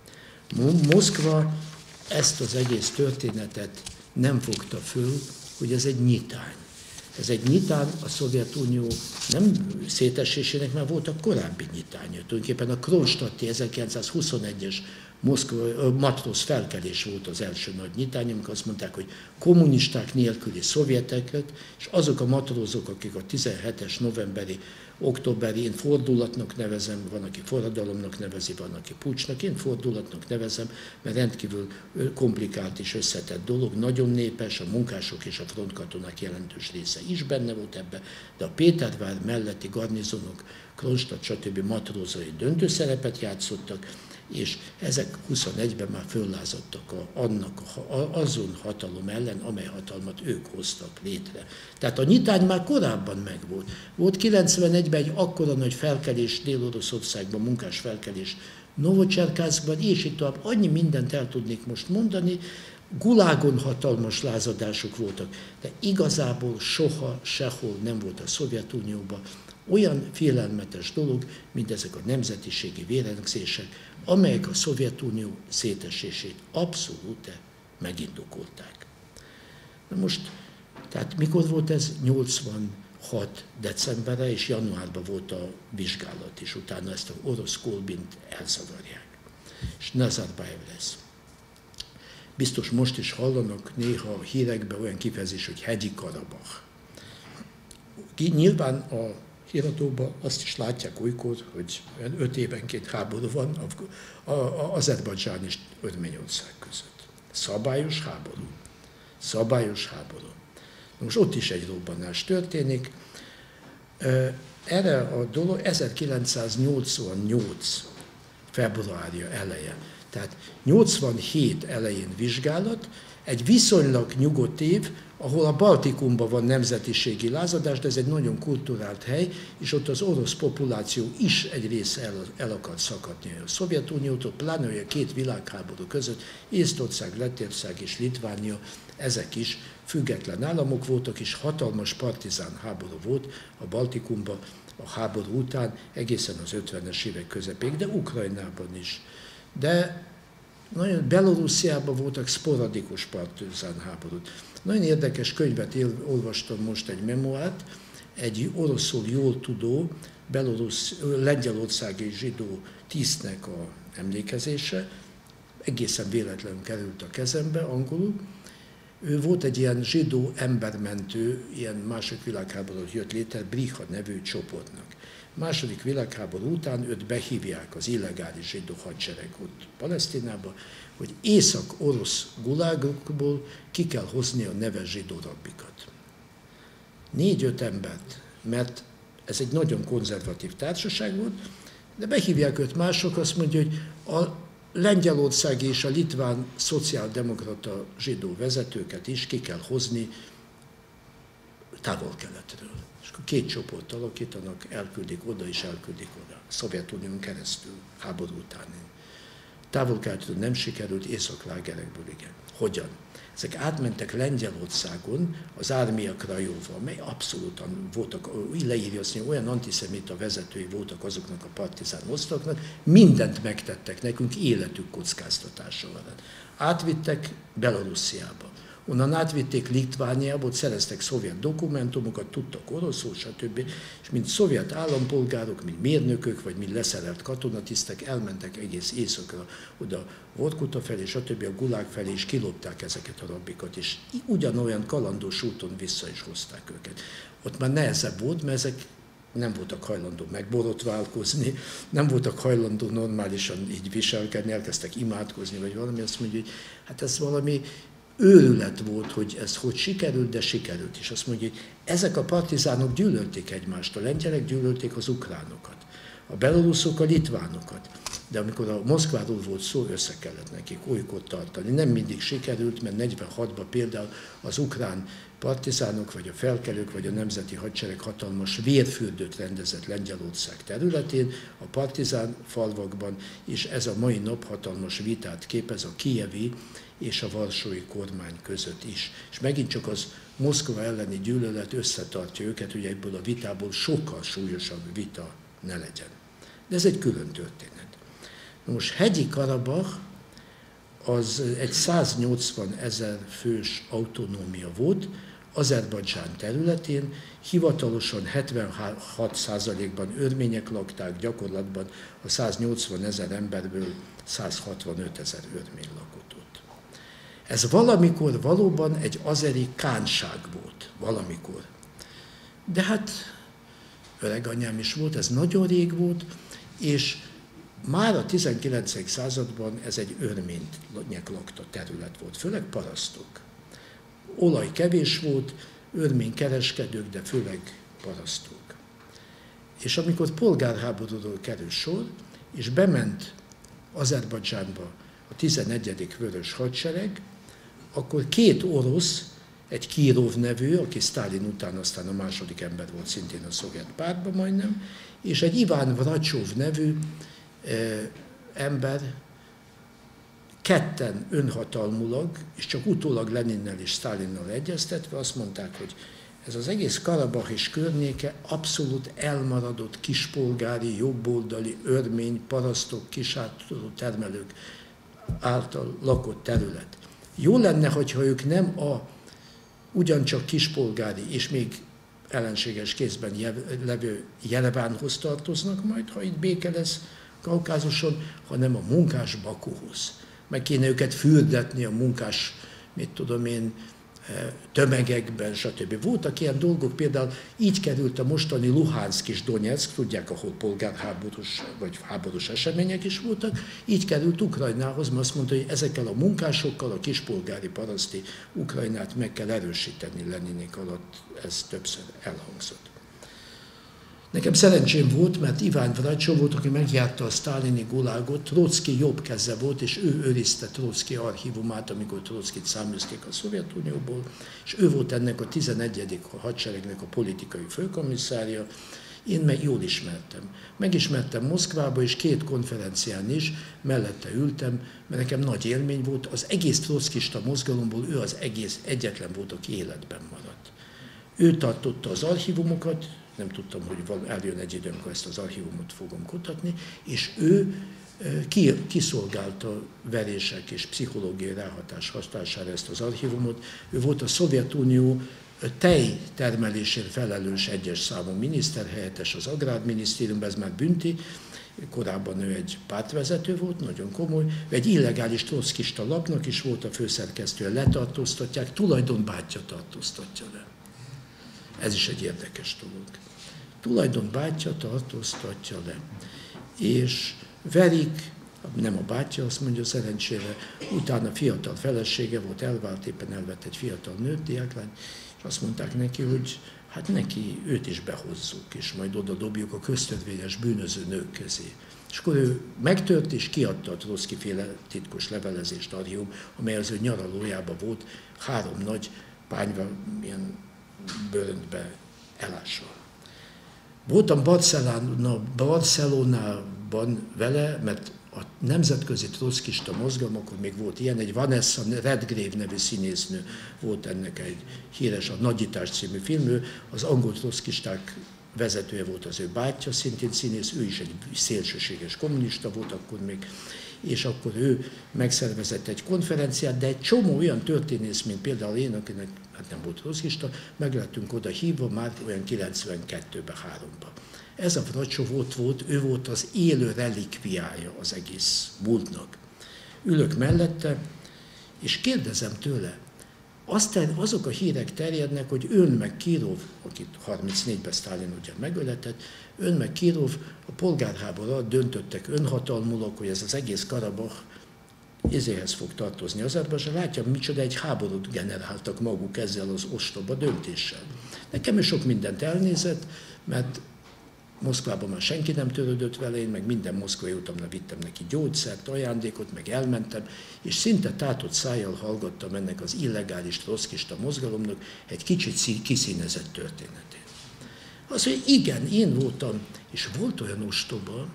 Moszkva ezt az egész történetet nem fogta föl, hogy ez egy nyitány. Ez egy nyitány a Szovjetunió nem szétesésének, mert voltak korábbi nyitánya. Tulajdonképpen a Kronstadti 1921-es Moszkva, matróz felkelés volt az első nagy nyitány, amikor azt mondták, hogy kommunisták nélküli szovjeteket, és azok a matrózok, akik a 17-es novemberi októberi, én fordulatnak nevezem, van, aki forradalomnak nevezi, van, aki pucsnak, én fordulatnak nevezem, mert rendkívül komplikált és összetett dolog, nagyon népes, a munkások és a frontkatonák jelentős része is benne volt ebbe, de a Pétervár melletti garnizonok, Kronstadt, stb. matrózai döntő szerepet játszottak, és ezek 21-ben már föllázadtak a, annak, a, azon hatalom ellen, amely hatalmat ők hoztak létre. Tehát a nyitány már korábban megvolt. Volt 91-ben egy akkora nagy felkelés Dél-Oroszországban, munkás felkelés Novocserkászban, és itt tovább annyi mindent el tudnék most mondani, Gulágon hatalmas lázadások voltak, de igazából soha, sehol nem volt a Szovjetunióban olyan félelmetes dolog, mint ezek a nemzetiségi vérengzések, amelyek a Szovjetunió szétesését abszolút megindokolták. Na most, tehát mikor volt ez? 86 decemberre és januárban volt a vizsgálat, és utána ezt a orosz kolbint elzavarják. És Nazarbayev lesz. Biztos most is hallanak néha a hírekben olyan kifejezés, hogy hegyi Karabach. Nyilván a híradóban azt is látják olykor, hogy öt évenként háború van Azerbajdzsán és Örményország között. Szabályos háború. Szabályos háború. Most ott is egy robbanás történik. Erre a dolog 1988 februárja eleje. Tehát 87 elején vizsgálat, egy viszonylag nyugodt év, ahol a Baltikumban van nemzetiségi lázadás, de ez egy nagyon kulturált hely, és ott az orosz populáció is egy része el, el akar szakadni a Szovjetuniótól, pláne a két világháború között, Észtország, Lettország és Litvánia, ezek is független államok voltak, és hatalmas partizán háború volt a Baltikumban a háború után, egészen az 50-es évek közepéig, de Ukrajnában is. De nagyon Belorussziában voltak sporadikus partizán háborút. Nagyon érdekes könyvet olvastam most, egy memoát, egy oroszul jól tudó, belorusz, lengyelországi zsidó tisztnek a emlékezése, egészen véletlenül került a kezembe angolul. Ő volt egy ilyen zsidó embermentő, ilyen második világháborút jött létre, Briha nevű csoportnak. Második világháború után őt behívják az illegális zsidó hadsereg ott Palesztinába, hogy észak-orosz gulágokból ki kell hozni a neves zsidó rabbikat. Négy-öt embert, mert ez egy nagyon konzervatív társaság volt, de behívják őt mások, azt mondja, hogy a lengyelországi és a litván szociáldemokrata zsidó vezetőket is ki kell hozni távol-keletről. És akkor két csoport alakítanak, elküldik oda és elküldik oda. Szovjetunión keresztül, háború után távol nem sikerült, északlágerekből igen. Hogyan? Ezek átmentek Lengyelországon az Ármia Krajova, mely abszolútan voltak, leírja azt, hogy olyan antiszemita vezetői voltak azoknak a partizán osztoknak, mindent megtettek nekünk életük kockáztatása alatt. Átvittek Belorussziába. Onnan átvitték Litvániába, ott szereztek szovjet dokumentumokat, tudtak oroszul, stb. És mint szovjet állampolgárok, mint mérnökök, vagy mint leszerelt katonatisztek elmentek egész éjszakra oda Vorkuta felé, stb. a Gulág felé, és kilopták ezeket a rabbikat, és ugyanolyan kalandos úton vissza is hozták őket. Ott már nehezebb volt, mert ezek nem voltak hajlandó megborotválkozni, nem voltak hajlandó normálisan így viselkedni, elkezdtek imádkozni, vagy valami, azt mondja, hogy hát ez valami őrület volt, hogy ez hogy sikerült, de sikerült. És azt mondja, hogy ezek a partizánok gyűlölték egymást, a lengyelek gyűlölték az ukránokat, a beloruszok a litvánokat. De amikor a Moszkváról volt szó, össze kellett nekik olykor tartani. Nem mindig sikerült, mert 46-ban például az ukrán partizánok, vagy a felkelők, vagy a nemzeti hadsereg hatalmas vérfürdőt rendezett Lengyelország területén, a partizán falvakban, és ez a mai nap hatalmas vitát képez a kievi és a varsói kormány között is. És megint csak az Moszkva elleni gyűlölet összetartja őket, hogy ebből a vitából sokkal súlyosabb vita ne legyen. De ez egy külön történet. Most hegyi Karabach az egy 180 ezer fős autonómia volt, Azerbajdzsán területén, hivatalosan 76%-ban örmények lakták, gyakorlatban a 180 ezer emberből 165 ezer örmény lakott ott. Ez valamikor valóban egy azeri kánság volt, valamikor. De hát öreganyám is volt, ez nagyon rég volt, és már a 19. században ez egy örmények lakta terület volt, főleg parasztok. Olaj kevés volt, örmény kereskedők, de főleg parasztok. És amikor polgárháborúról kerül sor, és bement Azerbajdzsánba a 11. vörös hadsereg, akkor két orosz, egy Kirov nevű, aki Stalin után aztán a második ember volt szintén a szovjet pártban majdnem, és egy Iván Vracsov nevű e, ember, ketten önhatalmulag, és csak utólag Leninnel és Stalinnal egyeztetve azt mondták, hogy ez az egész Karabach és környéke abszolút elmaradott kispolgári, jobboldali, örmény, parasztok, kisátoló termelők által lakott terület. Jó lenne, hogyha ők nem a ugyancsak kispolgári és még ellenséges kézben levő Jerevánhoz tartoznak majd, ha itt béke lesz Kaukázuson, hanem a munkás Bakuhoz. Meg kéne őket fürdetni a munkás, mit tudom én, tömegekben, stb. Voltak ilyen dolgok, például így került a mostani Luhansk és Donetsk, tudják, ahol polgárháborús vagy háborús események is voltak, így került Ukrajnához, mert azt mondta, hogy ezekkel a munkásokkal a kispolgári paraszti Ukrajnát meg kell erősíteni Leninik alatt, ez többször elhangzott. Nekem szerencsém volt, mert Iván Vrajcsó volt, aki megjárta a sztálini gulágot, Trotsky jobb keze volt, és ő őrizte Trotsky archívumát, amikor Trotskit száműzték a Szovjetunióból, és ő volt ennek a 11. hadseregnek a politikai főkomisszária, én meg jól ismertem. Megismertem Moszkvába, és két konferencián is mellette ültem, mert nekem nagy élmény volt. Az egész trockista mozgalomból ő az egész egyetlen volt, aki életben maradt. Ő tartotta az archívumokat, nem tudtam, hogy van, eljön egy idő, amikor ezt az archívumot fogom kutatni, és ő ki, kiszolgálta verések és pszichológiai ráhatás hatására ezt az archívumot. Ő volt a Szovjetunió tejtermelésért felelős egyes számú miniszterhelyettes az Agrárminisztériumban, ez már bünti, korábban ő egy pártvezető volt, nagyon komoly, egy illegális trockista lapnak is volt a főszerkesztője, letartóztatják, tulajdonbátyja tartóztatja le. Ez is egy érdekes dolog tulajdon bátyja tartóztatja le. És verik, nem a bátyja, azt mondja szerencsére, utána fiatal felesége volt, elvált, éppen elvett egy fiatal nőt, diáklány, és azt mondták neki, hogy hát neki őt is behozzuk, és majd oda dobjuk a köztörvényes bűnöző nők közé. És akkor ő megtört és kiadta a Troszki féle titkos levelezést archívum, amely az ő nyaralójában volt, három nagy pányva, ilyen bőröntbe elásva. Voltam Barcelonában vele, mert a nemzetközi trockista mozgalom, akkor még volt ilyen, egy Vanessa Redgrave nevű színésznő volt ennek egy híres, a Nagyítás című film, az angol trockisták vezetője volt az ő bátyja, szintén színész, ő is egy szélsőséges kommunista volt akkor még, és akkor ő megszervezett egy konferenciát, de egy csomó olyan történész, mint például én, akinek hát nem volt trockista, meg lettünk oda hívva már olyan 92-ben, 3-ban. Ez a Vracsov ott volt, ő volt az élő relikviája az egész múltnak. Ülök mellette, és kérdezem tőle, aztán azok a hírek terjednek, hogy ön meg Kirov, akit 34-ben Sztálin ugye megöletett, ön meg Kirov a polgárháború alatt döntöttek önhatalmulag, hogy ez az egész Karabach ezéhez fog tartozni Azerbajdzsán. Látja, micsoda egy háborút generáltak maguk ezzel az ostoba döntéssel. Nekem is sok mindent elnézett, mert Moszkvában már senki nem törődött vele, én meg minden moszkvai utamra vittem neki gyógyszert, ajándékot, meg elmentem, és szinte tátott szájjal hallgattam ennek az illegális troszkista mozgalomnak egy kicsit kiszínezett történetét. Az, hogy igen, én voltam, és volt olyan ostoba,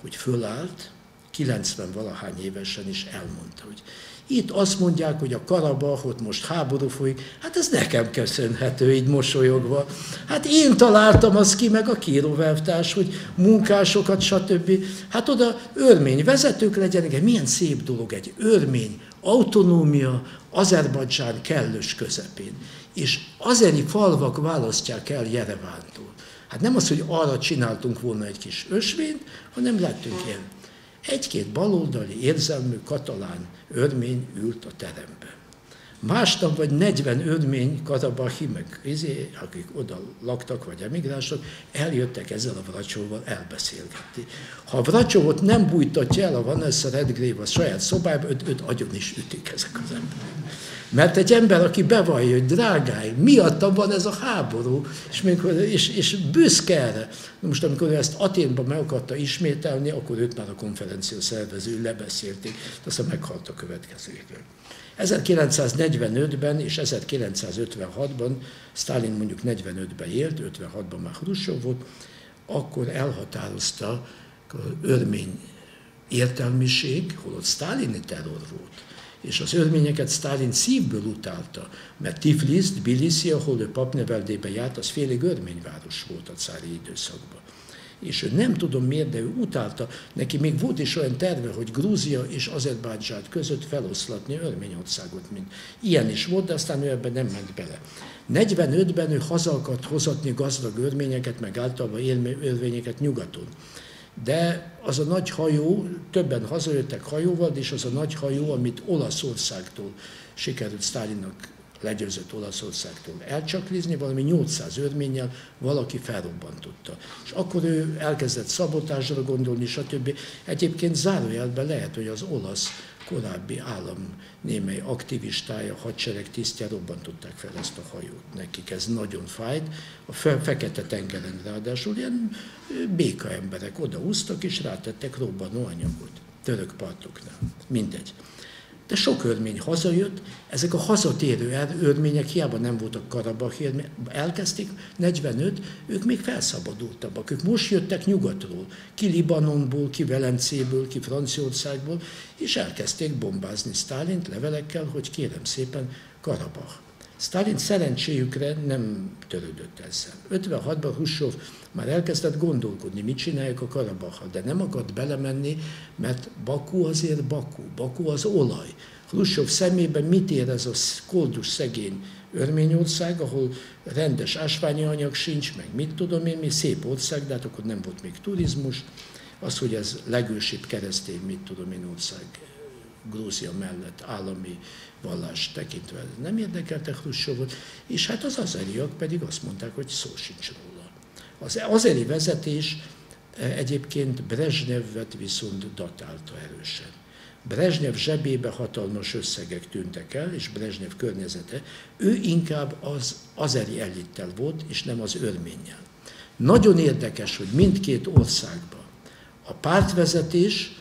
hogy fölállt, 90 valahány évesen is elmondta, hogy itt azt mondják, hogy a Karabachot most háború folyik, hát ez nekem köszönhető, így mosolyogva. Hát én találtam azt ki, meg a kíróvelvtárs, hogy munkásokat, stb. Hát oda örmény vezetők legyenek, milyen szép dolog egy örmény autonómia Azerbajdzsán kellős közepén. És azeri falvak választják el Jerevántól. Hát nem az, hogy arra csináltunk volna egy kis ösvényt, hanem lettünk ilyen egy-két baloldali érzelmű katalán örmény ült a teremben. Másnap vagy 40 örmény karabahi, meg izé, akik oda laktak, vagy emigránsok, eljöttek ezzel a Vracsóval elbeszélgetni. Ha a Vracsóvot nem bújtatja el a Vanessa Redgrave a saját szobába, őt, őt agyon is ütik ezek az emberek. Mert egy ember, aki bevallja, hogy drágáj, miattam van ez a háború, és, még, és, és büszke erre. Most, amikor ő ezt Aténban meg akarta ismételni, akkor őt már a konferencia szervező lebeszélték, aztán meghalt a következő 1945-ben és 1956-ban, Stalin mondjuk 45-ben élt, 56-ban már Hrusov volt, akkor elhatározta örmény értelmiség, holott sztálini terror volt, és az örményeket Stalin szívből utálta, mert Tiflis, Tbilisi, ahol ő papneveldébe járt, az félig örményváros volt a cári időszakban. És ő nem tudom miért, de ő utálta. Neki még volt is olyan terve, hogy Grúzia és Azerbajdzsát között feloszlatni Örményországot, mint ilyen is volt, de aztán ő ebben nem ment bele. 45-ben ő haza akart hozatni gazdag örményeket, meg általában örvényeket nyugaton de az a nagy hajó, többen hazajöttek hajóval, és az a nagy hajó, amit Olaszországtól sikerült Sztálinnak legyőzött Olaszországtól elcsaklizni, valami 800 örménnyel valaki felrobbantotta. És akkor ő elkezdett szabotásra gondolni, stb. Egyébként zárójelben lehet, hogy az olasz korábbi állam némely aktivistája, hadsereg tisztje robbantották fel ezt a hajót. Nekik ez nagyon fájt. A fekete tengeren ráadásul ilyen béka emberek odaúztak és rátettek robbanó anyagot. Török partoknál. Mindegy. De sok örmény hazajött, ezek a hazatérő örmények hiába nem voltak Karabach, elkezdték, 45, ők még felszabadultabbak. Ők most jöttek nyugatról, ki Libanonból, ki Velencéből, ki Franciaországból, és elkezdték bombázni Sztálint levelekkel, hogy kérem szépen Karabach. Stalin szerencséjükre nem törődött ezzel. 56-ban Husov már elkezdett gondolkodni, mit csinálják a Karabachal, de nem akart belemenni, mert Baku azért Baku, Baku az olaj. Khrushchev szemében mit ér ez a koldus szegény Örményország, ahol rendes ásványi anyag sincs, meg mit tudom én, mi szép ország, de hát akkor nem volt még turizmus. Az, hogy ez legősibb keresztény, mit tudom én, ország Grúzia mellett állami vallás tekintve nem érdekelte Khrushchevot, és hát az azeriak pedig azt mondták, hogy szó sincs róla. Az azeri vezetés eh, egyébként Brezsnyevet viszont datálta erősen. Brezsnyev zsebébe hatalmas összegek tűntek el, és Brezsnyev környezete, ő inkább az azeri elittel volt, és nem az örménnyel. Nagyon érdekes, hogy mindkét országban a pártvezetés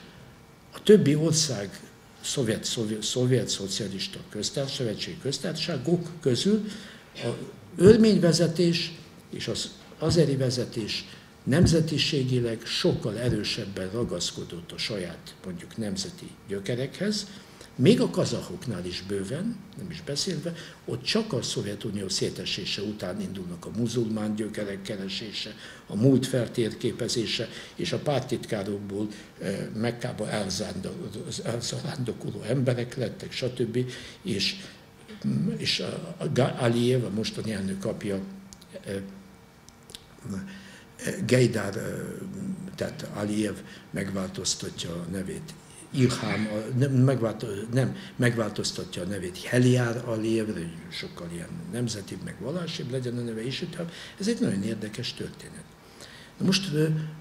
a többi ország szovjet, szovjet, szovjet szocialista köztársaság, szövetségi köztársaságok közül a örményvezetés és az azeri vezetés nemzetiségileg sokkal erősebben ragaszkodott a saját mondjuk nemzeti gyökerekhez, még a kazahoknál is bőven, nem is beszélve, ott csak a Szovjetunió szétesése után indulnak a muzulmán gyökerek keresése, a múlt feltérképezése, és a pártitkárokból eh, Mekkába elzarándokoló emberek lettek, stb. És, és a Aliyev, a mostani elnök apja, eh, Geidár, eh, tehát Aliyev megváltoztatja a nevét Ilhám, nem, megvált, nem megváltoztatja a nevét Heliár Alievre, hogy sokkal ilyen nemzetibb, meg vallásibb legyen a neve, utána. Ez egy nagyon érdekes történet. Na most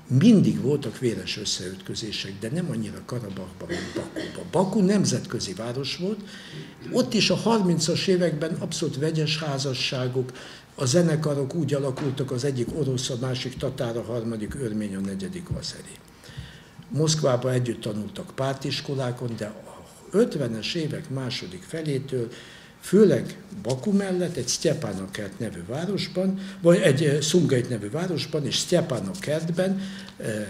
mindig voltak véres összeütközések, de nem annyira Karabachban, mint Bakuban. Baku nemzetközi város volt, ott is a 30-as években abszolút vegyes házasságok, a zenekarok úgy alakultak, az egyik orosz, a másik tatár, a harmadik örmény, a negyedik azeri. Moszkvában együtt tanultak pártiskolákon, de a 50-es évek második felétől főleg Baku mellett egy Sztyepánakert nevű városban, vagy egy eh, Szungait nevű városban, és Sztyepánakertben, eh, eh,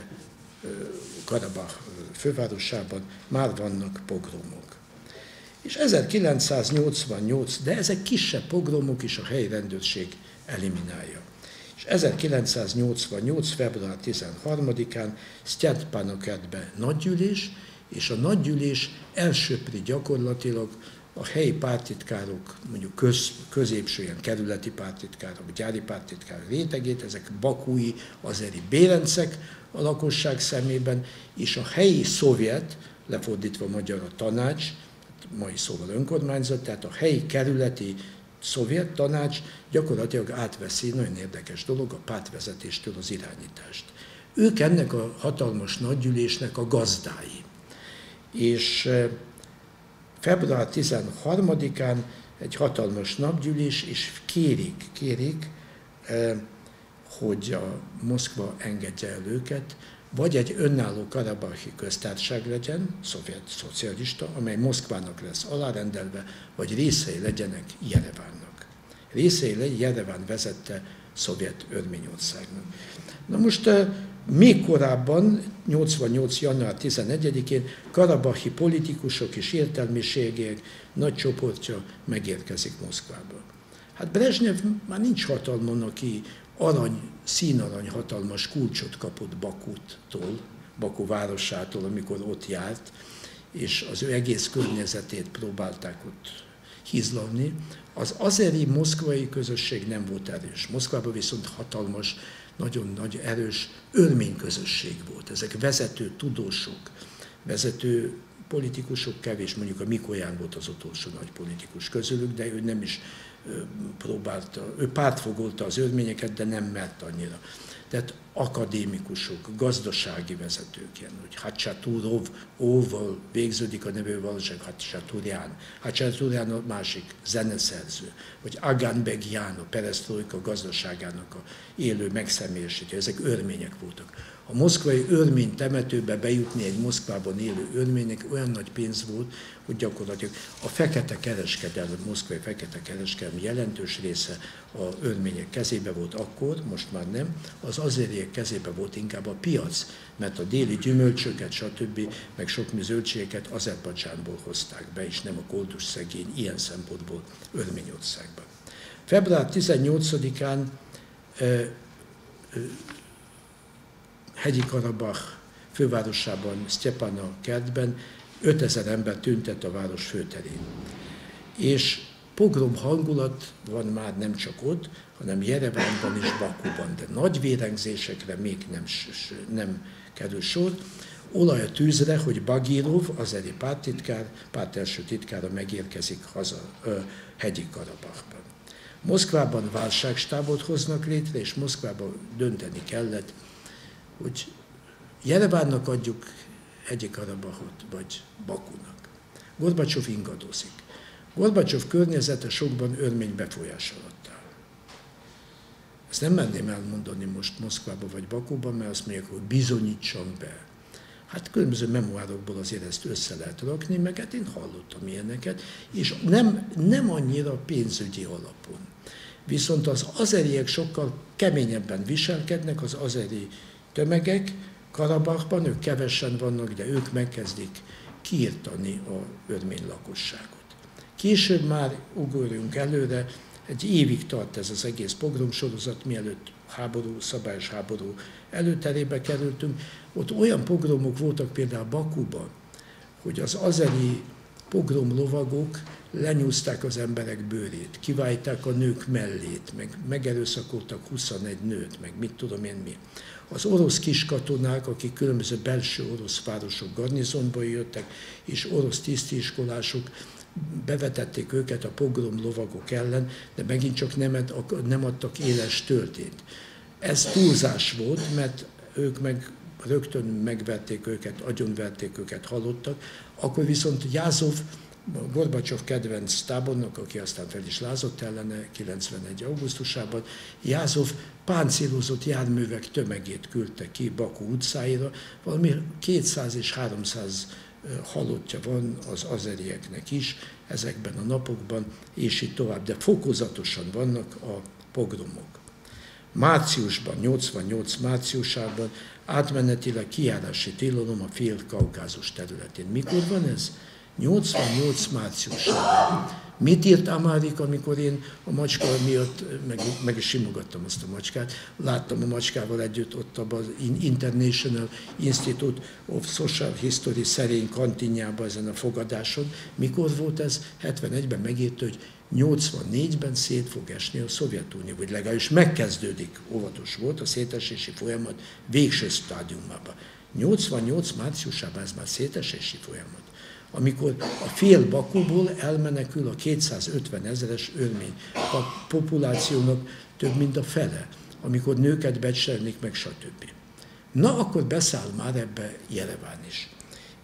Karabach fővárosában már vannak pogromok. És 1988, de ezek kisebb pogromok is a helyi rendőrség eliminálja 1988. február 13-án Sztyetpanokertbe nagygyűlés, és a nagygyűlés elsöpri gyakorlatilag a helyi pártitkárok, mondjuk köz, középső ilyen kerületi pártitkárok, gyári pártitkárok rétegét, ezek bakúi, azeri bérencek a lakosság szemében, és a helyi szovjet, lefordítva magyar a tanács, mai szóval önkormányzat, tehát a helyi kerületi szovjet tanács gyakorlatilag átveszi, nagyon érdekes dolog, a pártvezetéstől az irányítást. Ők ennek a hatalmas nagygyűlésnek a gazdái. És február 13-án egy hatalmas napgyűlés, és kérik, kérik, hogy a Moszkva engedje el őket, vagy egy önálló karabahi köztársaság legyen, szovjet szocialista, amely Moszkvának lesz alárendelve, vagy részei legyenek Jerevánnak. Részei legyen Jereván vezette szovjet Örményországnak. Na most még korábban, 88. január 11-én karabahi politikusok és értelmiségek nagy csoportja megérkezik Moszkvába. Hát Brezsnyev már nincs hatalmon, aki arany, színarany hatalmas kulcsot kapott Bakuttól, Baku városától, amikor ott járt, és az ő egész környezetét próbálták ott hizlalni. Az azeri moszkvai közösség nem volt erős. Moszkvában viszont hatalmas, nagyon nagy erős örmény közösség volt. Ezek vezető tudósok, vezető politikusok, kevés, mondjuk a Mikolyán volt az utolsó nagy politikus közülük, de ő nem is próbálta, ő pártfogolta az örményeket, de nem mert annyira. Tehát akadémikusok, gazdasági vezetők, ilyen, hogy Hatchaturov óval végződik a nevű valóság Hatchaturján. Hatchaturján a másik zeneszerző, vagy Aganbeg a perestroika gazdaságának a élő megszemélyesítő, ezek örmények voltak. A moszkvai örmény temetőbe bejutni egy Moszkvában élő örménynek olyan nagy pénz volt, hogy gyakorlatilag a fekete kereskedelem, a moszkvai fekete kereskedelem jelentős része a örmények kezébe volt akkor, most már nem, az azériek kezébe volt inkább a piac, mert a déli gyümölcsöket, stb., meg sok zöldségeket Azerbajdzsánból hozták be, és nem a koldus szegény ilyen szempontból Örményországban. Február 18-án hegyi Karabach fővárosában, Sztyepana kertben 5000 ember tüntet a város főterén. És pogrom hangulat van már nem csak ott, hanem Jerevánban és Bakuban, de nagy vérengzésekre még nem, nem kerül sor. Olaj a tűzre, hogy Bagirov, az eri pártitkár, párt első titkára megérkezik haza ö, hegyi Karabachban. Moszkvában válságstábot hoznak létre, és Moszkvában dönteni kellett, hogy Jerevánnak adjuk egyik Karabahot, vagy Bakunak. Gorbacsov ingadozik. Gorbacsov környezete sokban örmény befolyás alatt áll. Ezt nem merném elmondani most Moszkvába vagy Bakuban, mert azt mondják, hogy bizonyítsam be. Hát különböző memoárokból azért ezt össze lehet rakni, meg hát én hallottam ilyeneket, és nem, nem annyira pénzügyi alapon. Viszont az azeriek sokkal keményebben viselkednek, az azeri tömegek Karabachban, ők kevesen vannak, de ők megkezdik kiirtani a örmény lakosságot. Később már ugorjunk előre, egy évig tart ez az egész pogromsorozat, mielőtt háború, szabályos háború előterébe kerültünk. Ott olyan pogromok voltak például Bakuban, hogy az azeri pogrom lovagok lenyúzták az emberek bőrét, kiválták a nők mellét, meg megerőszakoltak 21 nőt, meg mit tudom én mi. Az orosz kiskatonák, akik különböző belső orosz városok garnizonba jöttek, és orosz tisztiskolások bevetették őket a pogrom lovagok ellen, de megint csak nem, nem adtak éles töltét. Ez túlzás volt, mert ők meg rögtön megverték őket, agyonverték őket, halottak. Akkor viszont Jázov Gorbacsov kedvenc tábornok, aki aztán fel is lázott ellene 91. augusztusában, Jázov páncélozott járművek tömegét küldte ki Baku utcáira, valami 200 és 300 halottja van az azerieknek is ezekben a napokban, és így tovább, de fokozatosan vannak a pogromok. Márciusban, 88 márciusában átmenetileg kiárási tilalom a fél kaukázus területén. Mikor van ez? 88 márciusában. Mit írt Amárik, amikor én a macska miatt meg, meg is simogattam azt a macskát, láttam a macskával együtt ott az International Institute of Social History szerény kantinjában ezen a fogadáson. Mikor volt ez? 71-ben megírta, hogy 84-ben szét fog esni a Szovjetunió, vagy legalábbis megkezdődik, óvatos volt a szétesési folyamat végső stádiumában. 88 márciusában ez már szétesési folyamat amikor a fél Bakuból elmenekül a 250 ezeres örmény populációnak több mint a fele, amikor nőket becselnik meg, stb. Na, akkor beszáll már ebbe Jereván is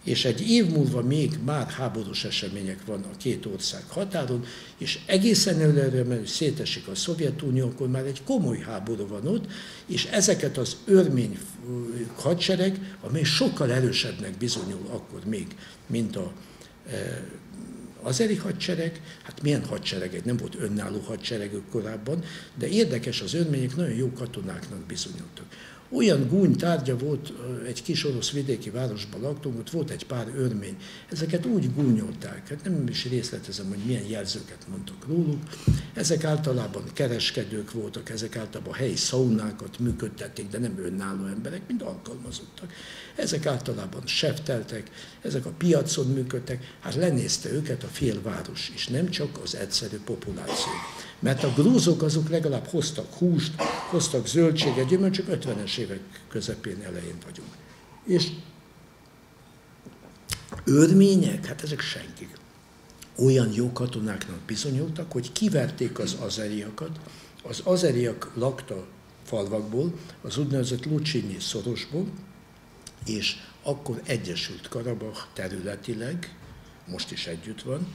és egy év múlva még már háborús események van a két ország határon, és egészen előre, mert szétesik a Szovjetunió, akkor már egy komoly háború van ott, és ezeket az örmény hadsereg, amely sokkal erősebbnek bizonyul akkor még, mint a e, azeri hadsereg, hát milyen hadseregek, nem volt önálló hadseregük korábban, de érdekes, az örmények nagyon jó katonáknak bizonyultak. Olyan gúny tárgya volt, egy kis orosz vidéki városban laktunk, ott volt egy pár örmény. Ezeket úgy gúnyolták, hát nem is részletezem, hogy milyen jelzőket mondtak róluk. Ezek általában kereskedők voltak, ezek általában helyi szaunákat működtették, de nem önálló emberek, mind alkalmazottak. Ezek általában sefteltek, ezek a piacon működtek, hát lenézte őket a félváros is, nem csak az egyszerű populáció. Mert a grúzok azok legalább hoztak húst, hoztak zöldséget, gyümölcsök, 50-es évek közepén elején vagyunk. És örmények, hát ezek senkik. Olyan jó katonáknak bizonyultak, hogy kiverték az azeriakat. Az azeriak lakta falvakból, az úgynevezett Lucsinyi szorosból, és akkor Egyesült Karabach területileg, most is együtt van,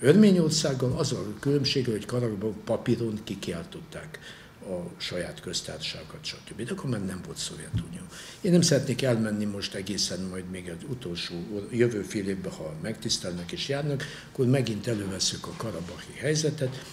Örményországgal az a különbség, hogy Karabach papíron kikiáltották a saját köztársaságokat, stb. De akkor már nem volt Szovjetunió. Én nem szeretnék elmenni most egészen majd még egy utolsó, jövő fél évben, ha megtisztelnek és járnak, akkor megint előveszük a karabahi helyzetet,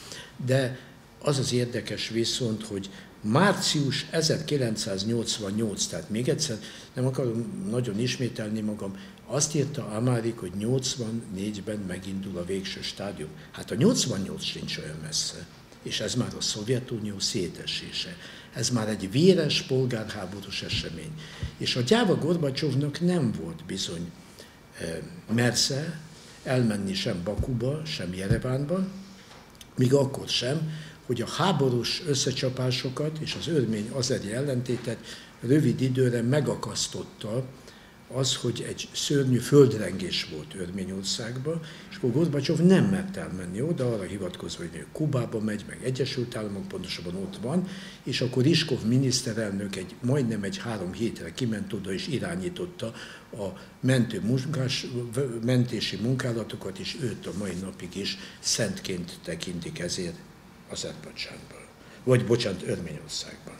de az az érdekes viszont, hogy március 1988, tehát még egyszer, nem akarom nagyon ismételni magam, azt írta Amárik, hogy 84-ben megindul a végső stádium. Hát a 88 sincs olyan messze, és ez már a Szovjetunió szétesése. Ez már egy véres polgárháborús esemény. És a Gyáva Gorbacsovnak nem volt bizony e, mersze elmenni sem Bakuba, sem Jerevánba, míg akkor sem, hogy a háborús összecsapásokat és az örmény azeri ellentétet rövid időre megakasztotta az, hogy egy szörnyű földrengés volt Örményországban, és akkor Gorbacsov nem mert elmenni oda, arra hivatkozva, hogy Kubába megy, meg Egyesült Államok, pontosabban ott van, és akkor Iskov miniszterelnök egy, majdnem egy három hétre kiment oda, és irányította a mentő munkás, mentési munkálatokat, és őt a mai napig is szentként tekintik ezért Azerbajdzsánban, vagy bocsánat, Örményországban.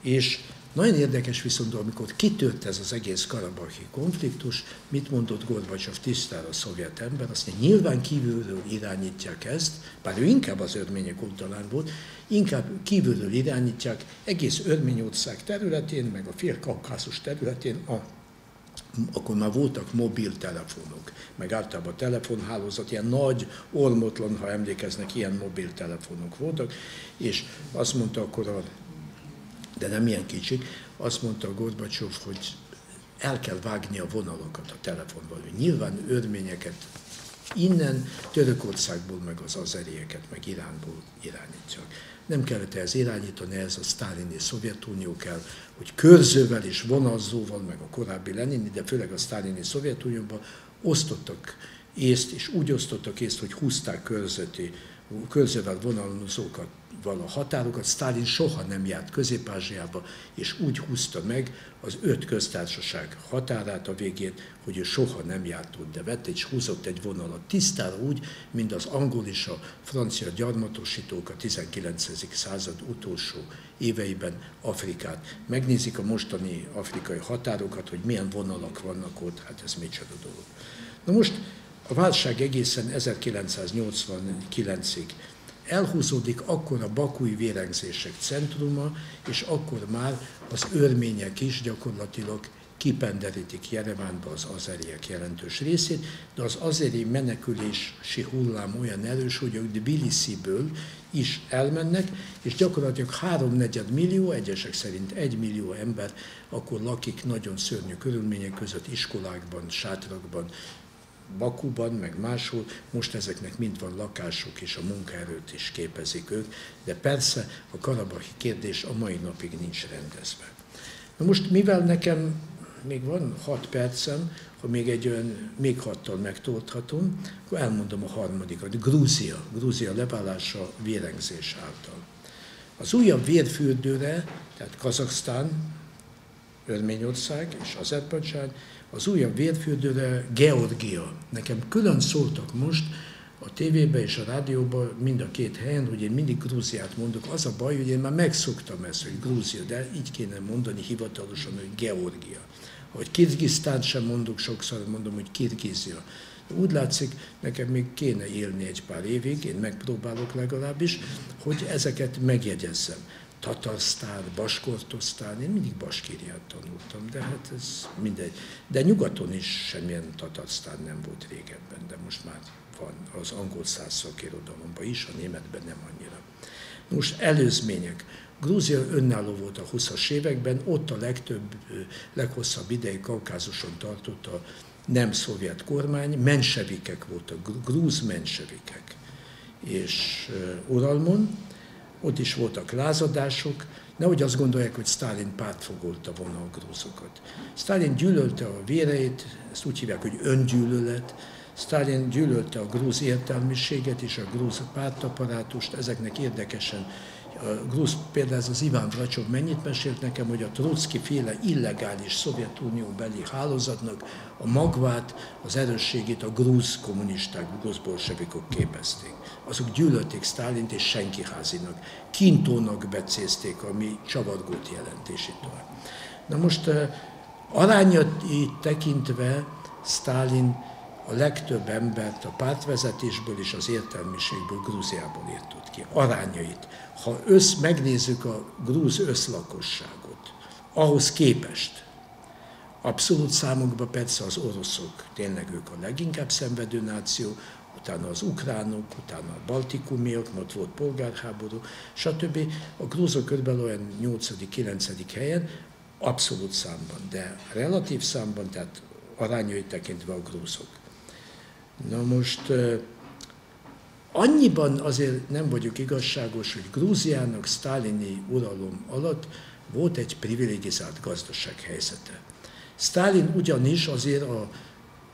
És nagyon érdekes viszont, amikor kitört ez az egész karabahi konfliktus, mit mondott Gorbacsov tisztára a szovjet ember, azt mondja, nyilván kívülről irányítják ezt, bár ő inkább az örmények oldalán volt, inkább kívülről irányítják egész Örményország területén, meg a fél-kaukázus területén a akkor már voltak mobiltelefonok, meg általában a telefonhálózat, ilyen nagy, ormotlan, ha emlékeznek, ilyen mobiltelefonok voltak, és azt mondta akkor a de nem ilyen kicsik, azt mondta Gorbacsov, hogy el kell vágni a vonalakat a telefonban. Nyilván örményeket innen Törökországból, meg az azerieket, meg Iránból irányítják. Nem kellett ehhez irányítani, ez a sztálini Szovjetunió kell, hogy körzővel és vonalzóval, meg a korábbi Lenini, de főleg a sztálini Szovjetunióban osztottak észt, és úgy osztottak észt, hogy húzták körzeti, körzővel vonalzókat a határokat. Stalin soha nem járt Közép-Ázsiába, és úgy húzta meg az öt köztársaság határát a végén, hogy ő soha nem járt ott, de vett és húzott egy vonalat tisztára úgy, mint az angol és a francia gyarmatosítók a 19. század utolsó éveiben Afrikát. Megnézik a mostani afrikai határokat, hogy milyen vonalak vannak ott, hát ez micsoda dolog. Na most a válság egészen 1989-ig elhúzódik akkor a bakúi vérengzések centruma, és akkor már az örmények is gyakorlatilag kipenderítik Jerevánba az azeriek jelentős részét, de az azeri menekülési hullám olyan erős, hogy ők Tbilisi-ből is elmennek, és gyakorlatilag háromnegyed millió, egyesek szerint egy millió ember akkor lakik nagyon szörnyű körülmények között, iskolákban, sátrakban, Bakuban, meg máshol, most ezeknek mind van lakásuk, és a munkaerőt is képezik ők, de persze a karabahi kérdés a mai napig nincs rendezve. Na most, mivel nekem még van hat percem, ha még egy olyan, még hattal megtolthatom, akkor elmondom a harmadikat. Grúzia, Grúzia leválása vérengzés által. Az újabb vérfürdőre, tehát Kazaksztán, Örményország és Azerbajdzsán, az újabb vérfürdőre Georgia. Nekem külön szóltak most, a tévében és a rádióban mind a két helyen, hogy én mindig Grúziát mondok. Az a baj, hogy én már megszoktam ezt, hogy Grúzia, de így kéne mondani hivatalosan, hogy Georgia. Hogy Kirgisztán sem mondok, sokszor mondom, hogy Kirgizia. Úgy látszik, nekem még kéne élni egy pár évig, én megpróbálok legalábbis, hogy ezeket megjegyezzem. Tatarsztán, Baskortosztán, én mindig Baskíriát tanultam, de hát ez mindegy. De nyugaton is semmilyen Tatarsztán nem volt régebben, de most már van az angol száz szakirodalomban is, a németben nem annyira. Most előzmények. Grúzia önálló volt a 20-as években, ott a legtöbb, leghosszabb ideig Kaukázuson tartott a nem szovjet kormány, mensevikek voltak, grúz mensevikek. És Uralmon, ott is voltak lázadások, nehogy azt gondolják, hogy Stalin pártfogolta volna a grúzokat. Stalin gyűlölte a véreit, ezt úgy hívják, hogy öngyűlölet, Stalin gyűlölte a grúz értelmiséget és a grúz pártaparátust, ezeknek érdekesen a grúz, például ez az Iván Vracsov mennyit mesélt nekem, hogy a Trotsky féle illegális Szovjetunió beli hálózatnak a magvát, az erősségét a grúz kommunisták, grúz bolsevikok képezték. Azok gyűlölték Sztálint és senki házinak. Kintónak becézték, ami csavargót jelent, és itt tovább. Na most arányat tekintve Sztálin a legtöbb embert a pártvezetésből és az értelmiségből Grúziából írtott ki, arányait. Ha össz, megnézzük a grúz összlakosságot, ahhoz képest, abszolút számokban persze az oroszok, tényleg ők a leginkább szenvedő náció, utána az ukránok, utána a baltikumiak, ott volt polgárháború, stb. A grúzok körülbelül olyan 8.-9. helyen, abszolút számban, de relatív számban, tehát arányai tekintve a grúzok. Na most annyiban azért nem vagyok igazságos, hogy Grúziának sztálini uralom alatt volt egy privilegizált gazdasághelyzete. Sztálin ugyanis azért a,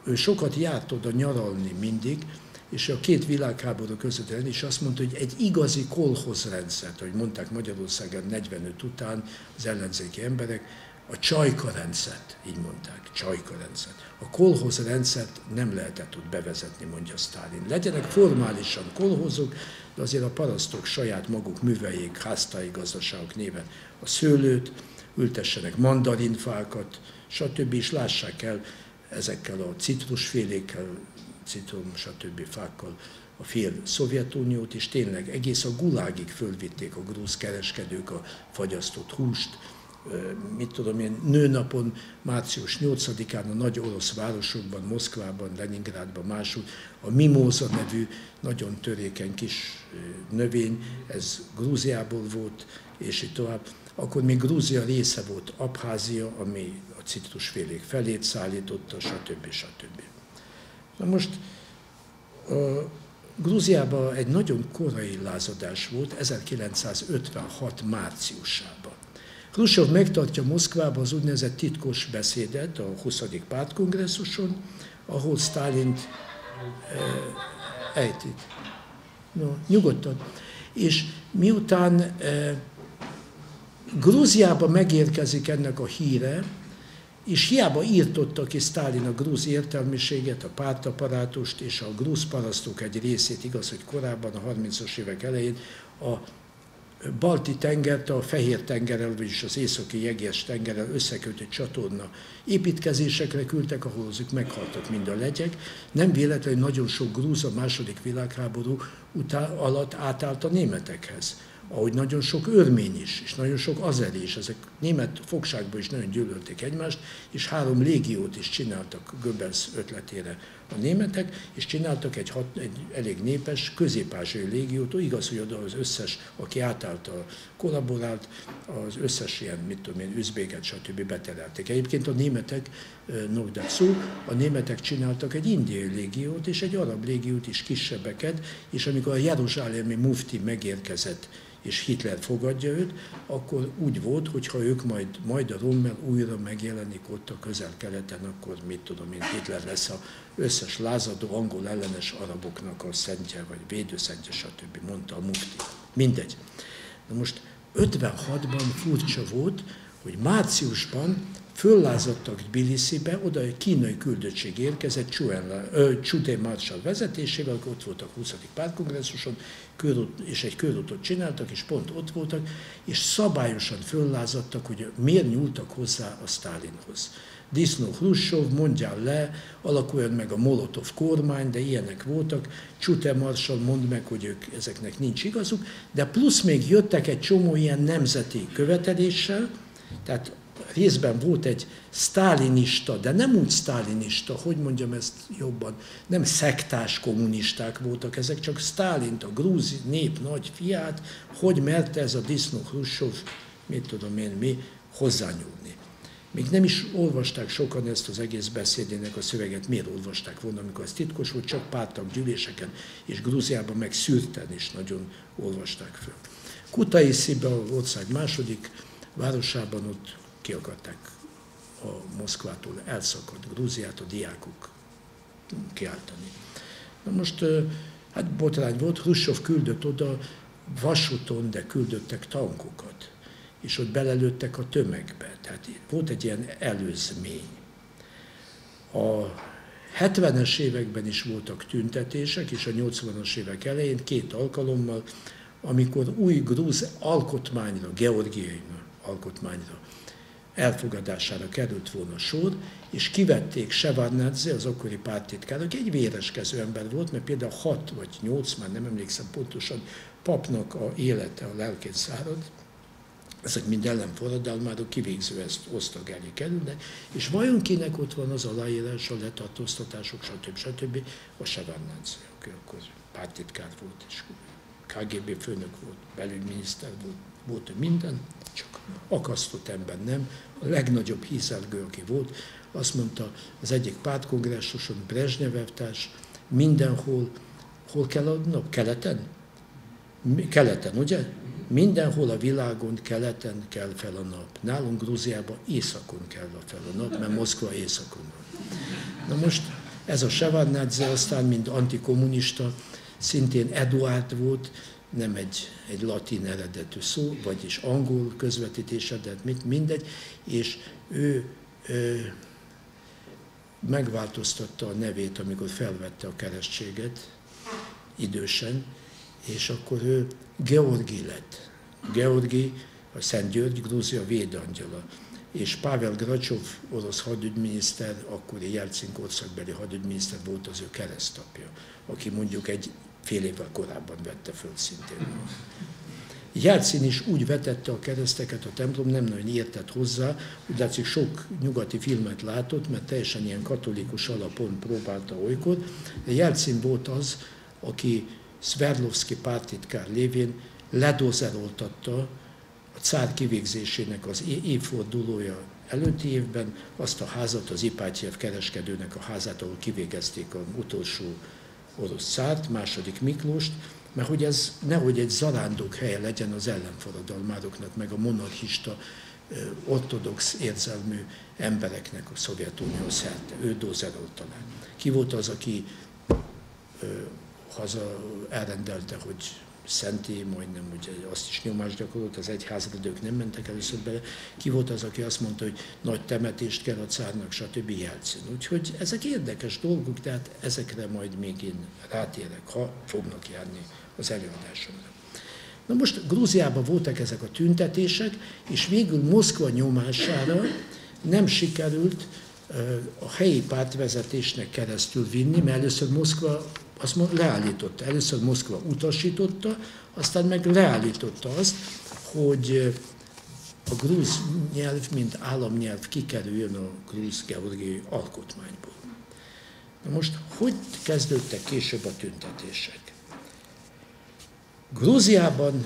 ő sokat járt oda nyaralni mindig, és a két világháború között is azt mondta, hogy egy igazi kolhozrendszert, hogy mondták Magyarországon 45 után az ellenzéki emberek, a csajka rendszert, így mondták, csajka rendszert. A kolhoz rendszert nem lehetett ott bevezetni, mondja Sztálin. Legyenek formálisan kolhozok, de azért a parasztok saját maguk műveljék háztai gazdaságok néven a szőlőt, ültessenek mandarinfákat, stb. és lássák el ezekkel a citrusfélékkel, citrom, stb. fákkal a fél Szovjetuniót, és tényleg egész a gulágig fölvitték a grúz kereskedők a fagyasztott húst, mit tudom én, nőnapon, március 8-án a nagy orosz városokban, Moszkvában, Leningrádban, máshol a mimóza nevű nagyon törékeny kis növény, ez Grúziából volt, és így tovább. Akkor még Grúzia része volt Abházia, ami a citrusfélék felét szállította, stb. stb. Na most a Grúziában egy nagyon korai lázadás volt, 1956 márciusában. Khrushchev megtartja Moszkvában az úgynevezett titkos beszédet a 20. pártkongresszuson, ahol Stalint e, ejtik. No, nyugodtan. És miután e, Grúziába megérkezik ennek a híre, és hiába írtotta ki Sztálin a grúz értelmiséget, a pártaparátust és a grúz parasztok egy részét, igaz, hogy korábban, a 30-as évek elején a balti tengert a fehér tengerrel, vagyis az északi jeges tengerrel összekötött csatorna építkezésekre küldtek, ahol azok meghaltak mind a legyek. Nem véletlenül nagyon sok grúz a második világháború után, alatt átállt a németekhez ahogy nagyon sok örmény is, és nagyon sok azeri is, ezek német fogságban is nagyon gyűlölték egymást, és három légiót is csináltak Goebbels ötletére a németek, és csináltak egy, hat, egy elég népes közép légiót, igaz, hogy oda az összes, aki átállt a kollaborált, az összes ilyen, mit tudom én, üzbéket, stb. beterelték. Egyébként a németek Nogdak szó, a németek csináltak egy indiai légiót és egy arab légiót is kisebbeket, és amikor a Jeruzsálemi mufti megérkezett és Hitler fogadja őt, akkor úgy volt, hogy ha ők majd, majd a Rommel újra megjelenik ott a közel-keleten, akkor mit tudom én, Hitler lesz a összes lázadó angol ellenes araboknak a szentje, vagy védőszentje, stb. mondta a mufti. Mindegy. Na most 56-ban furcsa volt, hogy márciusban föllázadtak Tbilisibe, oda egy kínai küldöttség érkezett Csudé Marshall vezetésével, ott voltak a 20. pártkongresszuson, és egy körútot csináltak, és pont ott voltak, és szabályosan föllázadtak, hogy miért nyúltak hozzá a Stálinhoz. Disznó Hrusov, mondjál le, alakuljon meg a Molotov kormány, de ilyenek voltak, Csute Marshall mond meg, hogy ők ezeknek nincs igazuk, de plusz még jöttek egy csomó ilyen nemzeti követeléssel, tehát részben volt egy sztálinista, de nem úgy sztálinista, hogy mondjam ezt jobban, nem szektás kommunisták voltak ezek, csak Sztálint, a grúzi nép nagy fiát, hogy merte ez a disznó Hrusov, mit tudom én mi, hozzányúlni. Még nem is olvasták sokan ezt az egész beszédének a szöveget, miért olvasták volna, amikor ez titkos volt, csak pártak gyűléseken, és Grúziában meg szűrten is nagyon olvasták föl. Kutai Szibe, az ország második városában ott ki akarták a Moszkvától elszakadt Grúziát a diákok kiáltani. Na most, hát botrány volt, Hrusov küldött oda vasúton, de küldöttek tankokat, és ott belelőttek a tömegbe. Tehát volt egy ilyen előzmény. A 70-es években is voltak tüntetések, és a 80-as évek elején két alkalommal, amikor új grúz alkotmányra, georgiai alkotmányra elfogadására került volna sor, és kivették Sevardnadze, az akkori pártitkár, aki egy véreskező ember volt, mert például 6 vagy 8, már nem emlékszem pontosan, papnak a élete a lelkén szárad, ezek mind ellenforradalmárok, kivégző ezt osztag elé kerülnek, és vajon kinek ott van az aláírás, a letartóztatások, stb. stb. A Sevardnadze, aki akkor pártitkár volt, és KGB főnök volt, belügyminiszter volt, volt minden, csak akasztott ember nem. A legnagyobb hízelgő, aki volt, azt mondta az egyik pártkongresszuson, Brezsnyevevtárs, mindenhol, hol kell a nap? Keleten? Keleten, ugye? Mindenhol a világon keleten kell fel a nap. Nálunk Grúziában északon kell fel a nap, mert Moszkva északon van. Na most ez a Sevardnadze aztán, mint antikommunista, szintén Eduard volt, nem egy, egy latin eredetű szó, vagyis angol közvetítése, de mit, mindegy, és ő, ő megváltoztatta a nevét, amikor felvette a keresztséget idősen, és akkor ő Georgi lett. Georgi, a Szent György, Grúzia védangyala. És Pavel Gracsov, orosz hadügyminiszter, akkori Jelcin korszakbeli hadügyminiszter volt az ő keresztapja, aki mondjuk egy fél évvel korábban vette föl szintén. Jelcin is úgy vetette a kereszteket a templom, nem nagyon értett hozzá, úgy látszik sok nyugati filmet látott, mert teljesen ilyen katolikus alapon próbálta olykor, de Jelcin volt az, aki Sverdlovski pártitkár lévén ledozeroltatta a cár kivégzésének az évfordulója előtti évben azt a házat, az Ipátyev kereskedőnek a házát, ahol kivégezték a utolsó orosz szárt, második Miklóst, mert hogy ez nehogy egy zarándok helye legyen az ellenforradalmároknak, meg a monarchista, ortodox érzelmű embereknek a Szovjetunió szerte. Ő dozerolta le. Ki volt az, aki haza elrendelte, hogy szenté, majdnem ugye azt is nyomást gyakorolt, az egyházra, de ők nem mentek először bele. Ki volt az, aki azt mondta, hogy nagy temetést kell a cárnak, stb. Jelcin. Úgyhogy ezek érdekes dolgok, tehát ezekre majd még én rátérek, ha fognak járni az előadásomra. Na most Grúziában voltak ezek a tüntetések, és végül Moszkva nyomására nem sikerült a helyi pártvezetésnek keresztül vinni, mert először Moszkva azt leállította. Először Moszkva utasította, aztán meg leállította azt, hogy a grúz nyelv, mint államnyelv kikerüljön a grúz georgiai alkotmányból. Na most, hogy kezdődtek később a tüntetések? Grúziában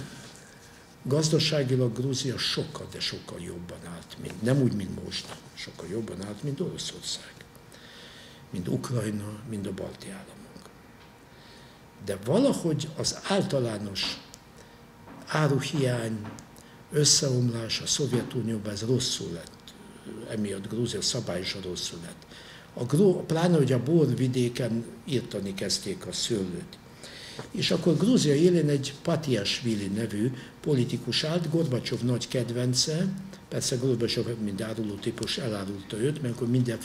Gazdaságilag Grúzia sokkal, de sokkal jobban állt, mint, nem úgy, mint most, sokkal jobban állt, mint Oroszország, mint Ukrajna, mint a balti államok. De valahogy az általános áruhiány, összeomlás a Szovjetunióban, ez rosszul lett. Emiatt Grúzia szabályosan rosszul lett. A, pláne, hogy a borvidéken írtani kezdték a szőlőt. És akkor Grúzia élén egy Patiasvili nevű politikus állt, Gorbacsov nagy kedvence, persze Gorbacsov, mint áruló típus elárulta őt, mert akkor minden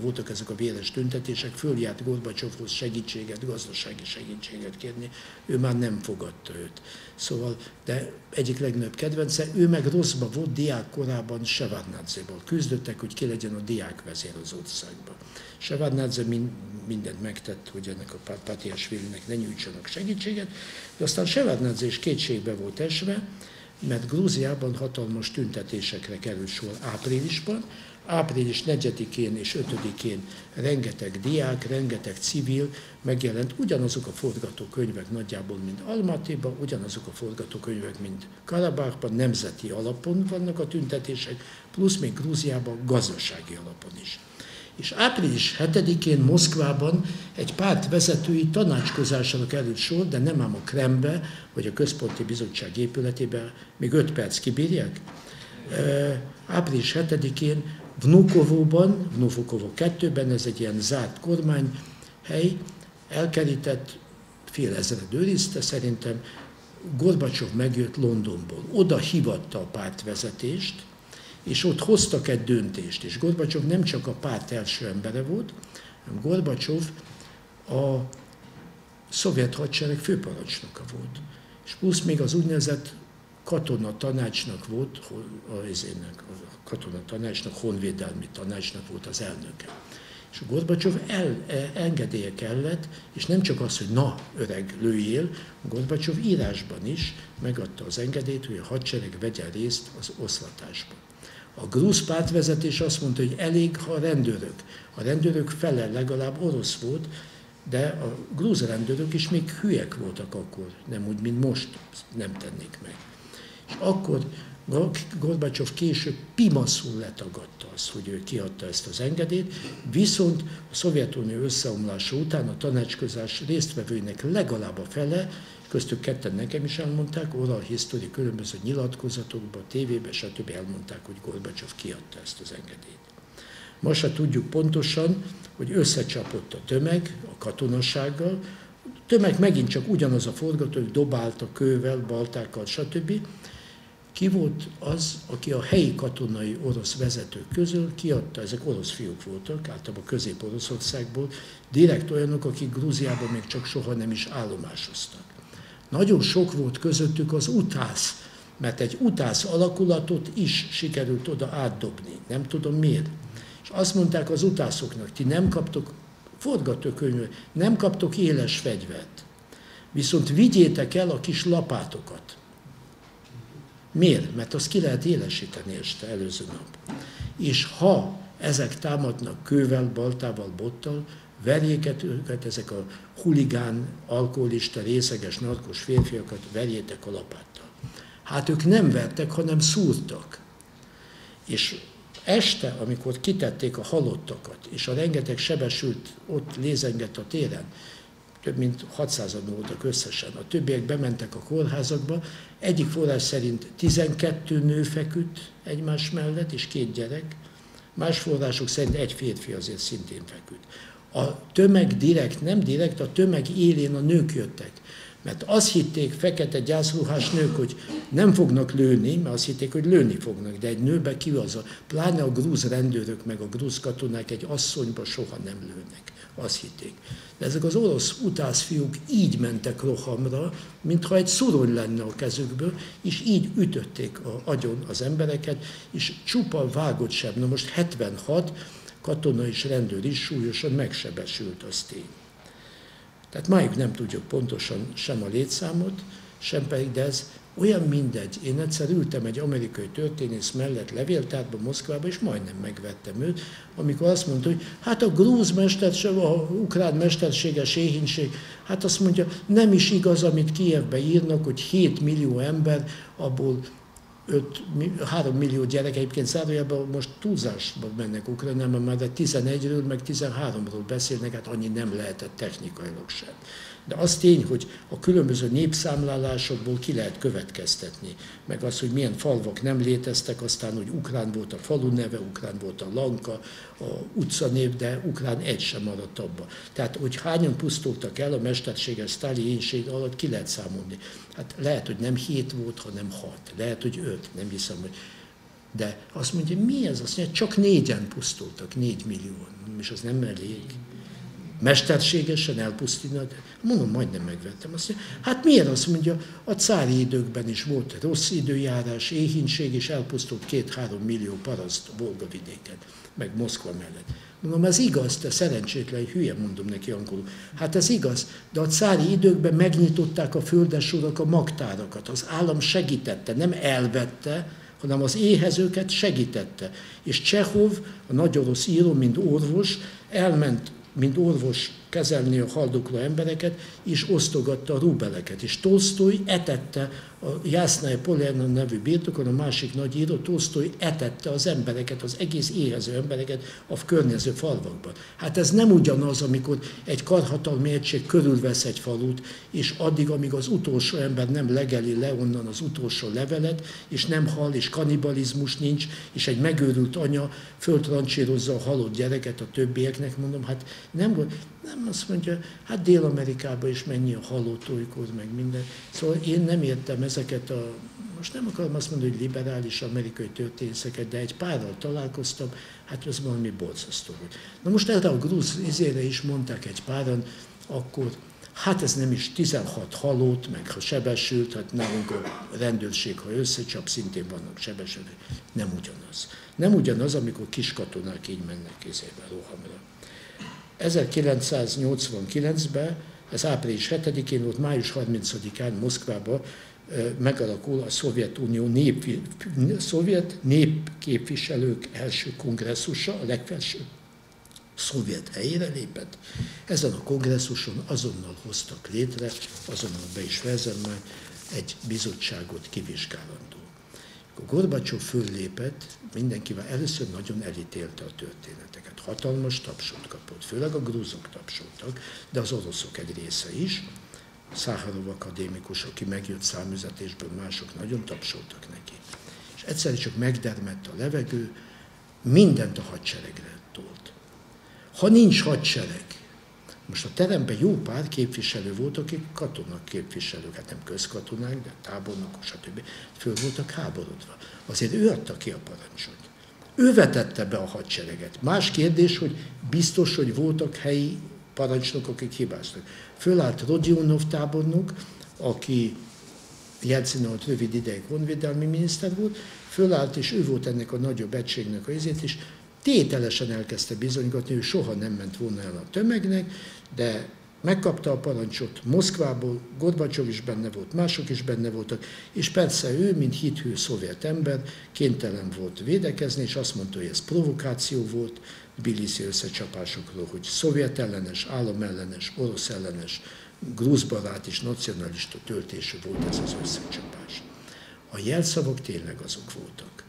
voltak ezek a véres tüntetések, följárt Gorbacsovhoz segítséget, gazdasági segítséget kérni, ő már nem fogadta őt. Szóval, de egyik legnagyobb kedvence, ő meg rosszba volt diák korában Sevárnádzéból. Küzdöttek, hogy ki legyen a diák vezér az országban. Sevárnádze mindent megtett, hogy ennek a Patiasvilinek ne nyújtsanak segítséget, de aztán Sevárnádze is kétségbe volt esve, mert Grúziában hatalmas tüntetésekre került sor áprilisban, április 4-én és 5-én rengeteg diák, rengeteg civil megjelent, ugyanazok a forgatókönyvek nagyjából, mint Almatyban, ugyanazok a forgatókönyvek, mint Karabákban, nemzeti alapon vannak a tüntetések, plusz még Grúziában gazdasági alapon is. És április 7-én Moszkvában egy párt vezetői tanácskozásra került sor, de nem ám a Krembe, vagy a Központi Bizottság épületébe, még 5 perc kibírják. Április 7-én Vnukovóban, Vnukovo 2-ben, ez egy ilyen zárt kormányhely, elkerített, fél ezred őrizte szerintem, Gorbacsov megjött Londonból. Oda hivatta a pártvezetést, és ott hoztak egy döntést, és Gorbacsov nem csak a párt első embere volt, hanem Gorbacsov a szovjet hadsereg főparancsnoka volt. És plusz még az úgynevezett katona tanácsnak volt, a, a katona tanácsnak, honvédelmi tanácsnak volt az elnöke. És a Gorbacsov el, e, engedélye kellett, és nem csak az, hogy na, öreg, lőjél, Gorbacsov írásban is megadta az engedélyt, hogy a hadsereg vegyen részt az oszlatásban. A grúz pártvezetés azt mondta, hogy elég, ha a rendőrök. A rendőrök fele legalább orosz volt, de a grúz rendőrök is még hülyek voltak akkor, nem úgy, mint most nem tennék meg. És akkor Gorbacsov később pimaszul letagadta azt, hogy ő kiadta ezt az engedélyt, viszont a Szovjetunió összeomlása után a tanácskozás résztvevőinek legalább a fele, köztük ketten nekem is elmondták, oral history különböző nyilatkozatokban, tévében, stb. elmondták, hogy Gorbacsov kiadta ezt az engedélyt. Ma se tudjuk pontosan, hogy összecsapott a tömeg a katonasággal, a tömeg megint csak ugyanaz a forgató, hogy dobálta kővel, baltákkal, stb. Ki volt az, aki a helyi katonai orosz vezetők közül kiadta, ezek orosz fiúk voltak, általában Közép-Oroszországból, direkt olyanok, akik Grúziában még csak soha nem is állomásoztak. Nagyon sok volt közöttük az utász, mert egy utász alakulatot is sikerült oda átdobni. Nem tudom miért. És azt mondták az utászoknak, ti nem kaptok forgatókönyvet, nem kaptok éles fegyvert. Viszont vigyétek el a kis lapátokat. Miért? Mert azt ki lehet élesíteni este előző nap. És ha ezek támadnak kővel, baltával, bottal, verjéket őket, ezek a huligán, alkoholista, részeges, narkos férfiakat, verjétek a lapáttal. Hát ők nem vertek, hanem szúrtak. És este, amikor kitették a halottakat, és a rengeteg sebesült ott lézengett a téren, több mint 600-an voltak összesen. A többiek bementek a kórházakba, egyik forrás szerint 12 nő feküdt egymás mellett, és két gyerek, más források szerint egy férfi azért szintén feküdt. A tömeg direkt, nem direkt, a tömeg élén a nők jöttek. Mert azt hitték fekete gyászruhás nők, hogy nem fognak lőni, mert azt hitték, hogy lőni fognak, de egy nőbe ki az a, pláne a grúz rendőrök, meg a grúz katonák egy asszonyba soha nem lőnek. Azt hitték. De ezek az orosz utászfiúk így mentek rohamra, mintha egy szurony lenne a kezükből, és így ütötték a agyon az embereket, és csupa vágott sem. Na most 76 katona és rendőr is súlyosan megsebesült, az tény. Tehát máig nem tudjuk pontosan sem a létszámot, sem pedig, de ez olyan mindegy. Én egyszer ültem egy amerikai történész mellett levéltárban Moszkvában, és majdnem megvettem őt, amikor azt mondta, hogy hát a grúz mesterség, a ukrán mesterséges éhínség, hát azt mondja, nem is igaz, amit Kievbe írnak, hogy 7 millió ember, abból 5, 3 millió gyerek, egyébként zárójában most túlzásban mennek Ukrajnában, már de 11-ről, meg 13-ról beszélnek, hát annyi nem lehetett technikailag sem. De az tény, hogy a különböző népszámlálásokból ki lehet következtetni, meg az, hogy milyen falvak nem léteztek, aztán, hogy ukrán volt a falu neve, ukrán volt a lanka, a utcanév, de ukrán egy sem maradt abba. Tehát, hogy hányan pusztultak el a mesterséges sztáliénség alatt, ki lehet számolni. Hát lehet, hogy nem hét volt, hanem hat. Lehet, hogy öt, nem hiszem, hogy de azt mondja, mi ez? Azt mondja, csak négyen pusztultak, négy millió. És az nem elég mesterségesen elpusztítani. Mondom, majdnem megvettem. Azt mondja, hát miért azt mondja, a cári időkben is volt rossz időjárás, éhínség, és elpusztult két-három millió paraszt Volga vidéken, meg Moszkva mellett. Mondom, ez igaz, te szerencsétlen, hülye mondom neki angolul. Hát ez igaz, de a cári időkben megnyitották a földesurak a magtárakat. Az állam segítette, nem elvette, hanem az éhezőket segítette. És Csehov, a nagy orosz író, mint orvos, elment mint orvos kezelni a haldokló embereket, és osztogatta a rubeleket. És Tolstoy etette a Jásznája Polerna nevű birtokon, a másik nagy író, Tolstoy etette az embereket, az egész éhező embereket a környező falvakban. Hát ez nem ugyanaz, amikor egy karhatalmi egység körülvesz egy falut, és addig, amíg az utolsó ember nem legeli le onnan az utolsó levelet, és nem hal, és kanibalizmus nincs, és egy megőrült anya föltrancsírozza a halott gyereket a többieknek, mondom, hát nem volt, nem azt mondja, hát Dél-Amerikában is mennyi a halott olykor, meg minden. Szóval én nem értem ezeket a, most nem akarom azt mondani, hogy liberális amerikai történészeket, de egy párral találkoztam, hát ez valami borzasztó volt. Na most erre a grúz izére is mondták egy páran, akkor Hát ez nem is 16 halott, meg ha sebesült, hát nálunk a rendőrség, ha összecsap, szintén vannak sebesülők. Nem ugyanaz. Nem ugyanaz, amikor kis katonák így mennek izébe, rohamra. 1989-ben, ez április 7-én volt, május 30-án Moszkvában megalakul a Szovjetunió nép, szovjet népképviselők első kongresszusa, a legfelsőbb szovjet helyére lépett. Ezen a kongresszuson azonnal hoztak létre, azonnal be is vezem már, egy bizottságot kivizsgálandó. Akkor Gorbacsov föllépett, mindenkivel először nagyon elítélte a történeteket. Hatalmas tapsot kapott, főleg a grúzok tapsoltak, de az oroszok egy része is. Száharov akadémikus, aki megjött számüzetésből, mások nagyon tapsoltak neki. És egyszerűen csak megdermett a levegő, mindent a hadseregre tolt. Ha nincs hadsereg, most a teremben jó pár képviselő volt, akik katonak képviselők, hát nem közkatonák, de tábornokok, stb. Föl voltak háborodva. Azért ő adta ki a parancsot. Ő vetette be a hadsereget. Más kérdés, hogy biztos, hogy voltak helyi parancsnokok, akik hibáztak. Fölállt Rodionov tábornok, aki Jelcin alatt rövid ideig honvédelmi miniszter volt, fölállt, és ő volt ennek a nagyobb egységnek a izét, és tételesen elkezdte bizonygatni, hogy soha nem ment volna el a tömegnek, de megkapta a parancsot Moszkvából, Gorbacsov is benne volt, mások is benne voltak, és persze ő, mint hithű szovjet ember, kénytelen volt védekezni, és azt mondta, hogy ez provokáció volt, Bilisi összecsapásokról, hogy szovjet ellenes, államellenes, orosz ellenes, grúzbarát és nacionalista töltésű volt ez az összecsapás. A jelszavak tényleg azok voltak,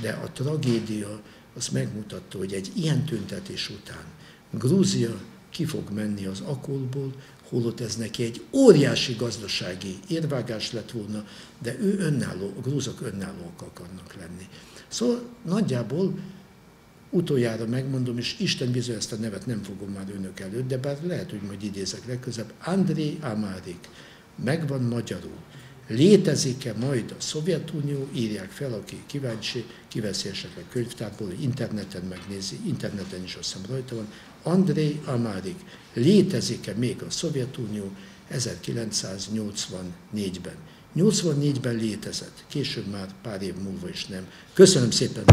de a tragédia az megmutatta, hogy egy ilyen tüntetés után Grúzia ki fog menni az akolból, holott ez neki egy óriási gazdasági érvágás lett volna, de ő önálló, a grúzok önállóak akarnak lenni. Szóval nagyjából utoljára megmondom, és Isten bizony ezt a nevet nem fogom már önök előtt, de bár lehet, hogy majd idézek legközebb, André Amárik, megvan magyarul. Létezik-e majd a Szovjetunió, írják fel, aki kíváncsi, kiveszi esetleg könyvtárból, interneten megnézi, interneten is azt hiszem rajta van, Andrei Amárik, létezik-e még a Szovjetunió 1984-ben? 84-ben létezett, később már pár év múlva is nem. Köszönöm szépen!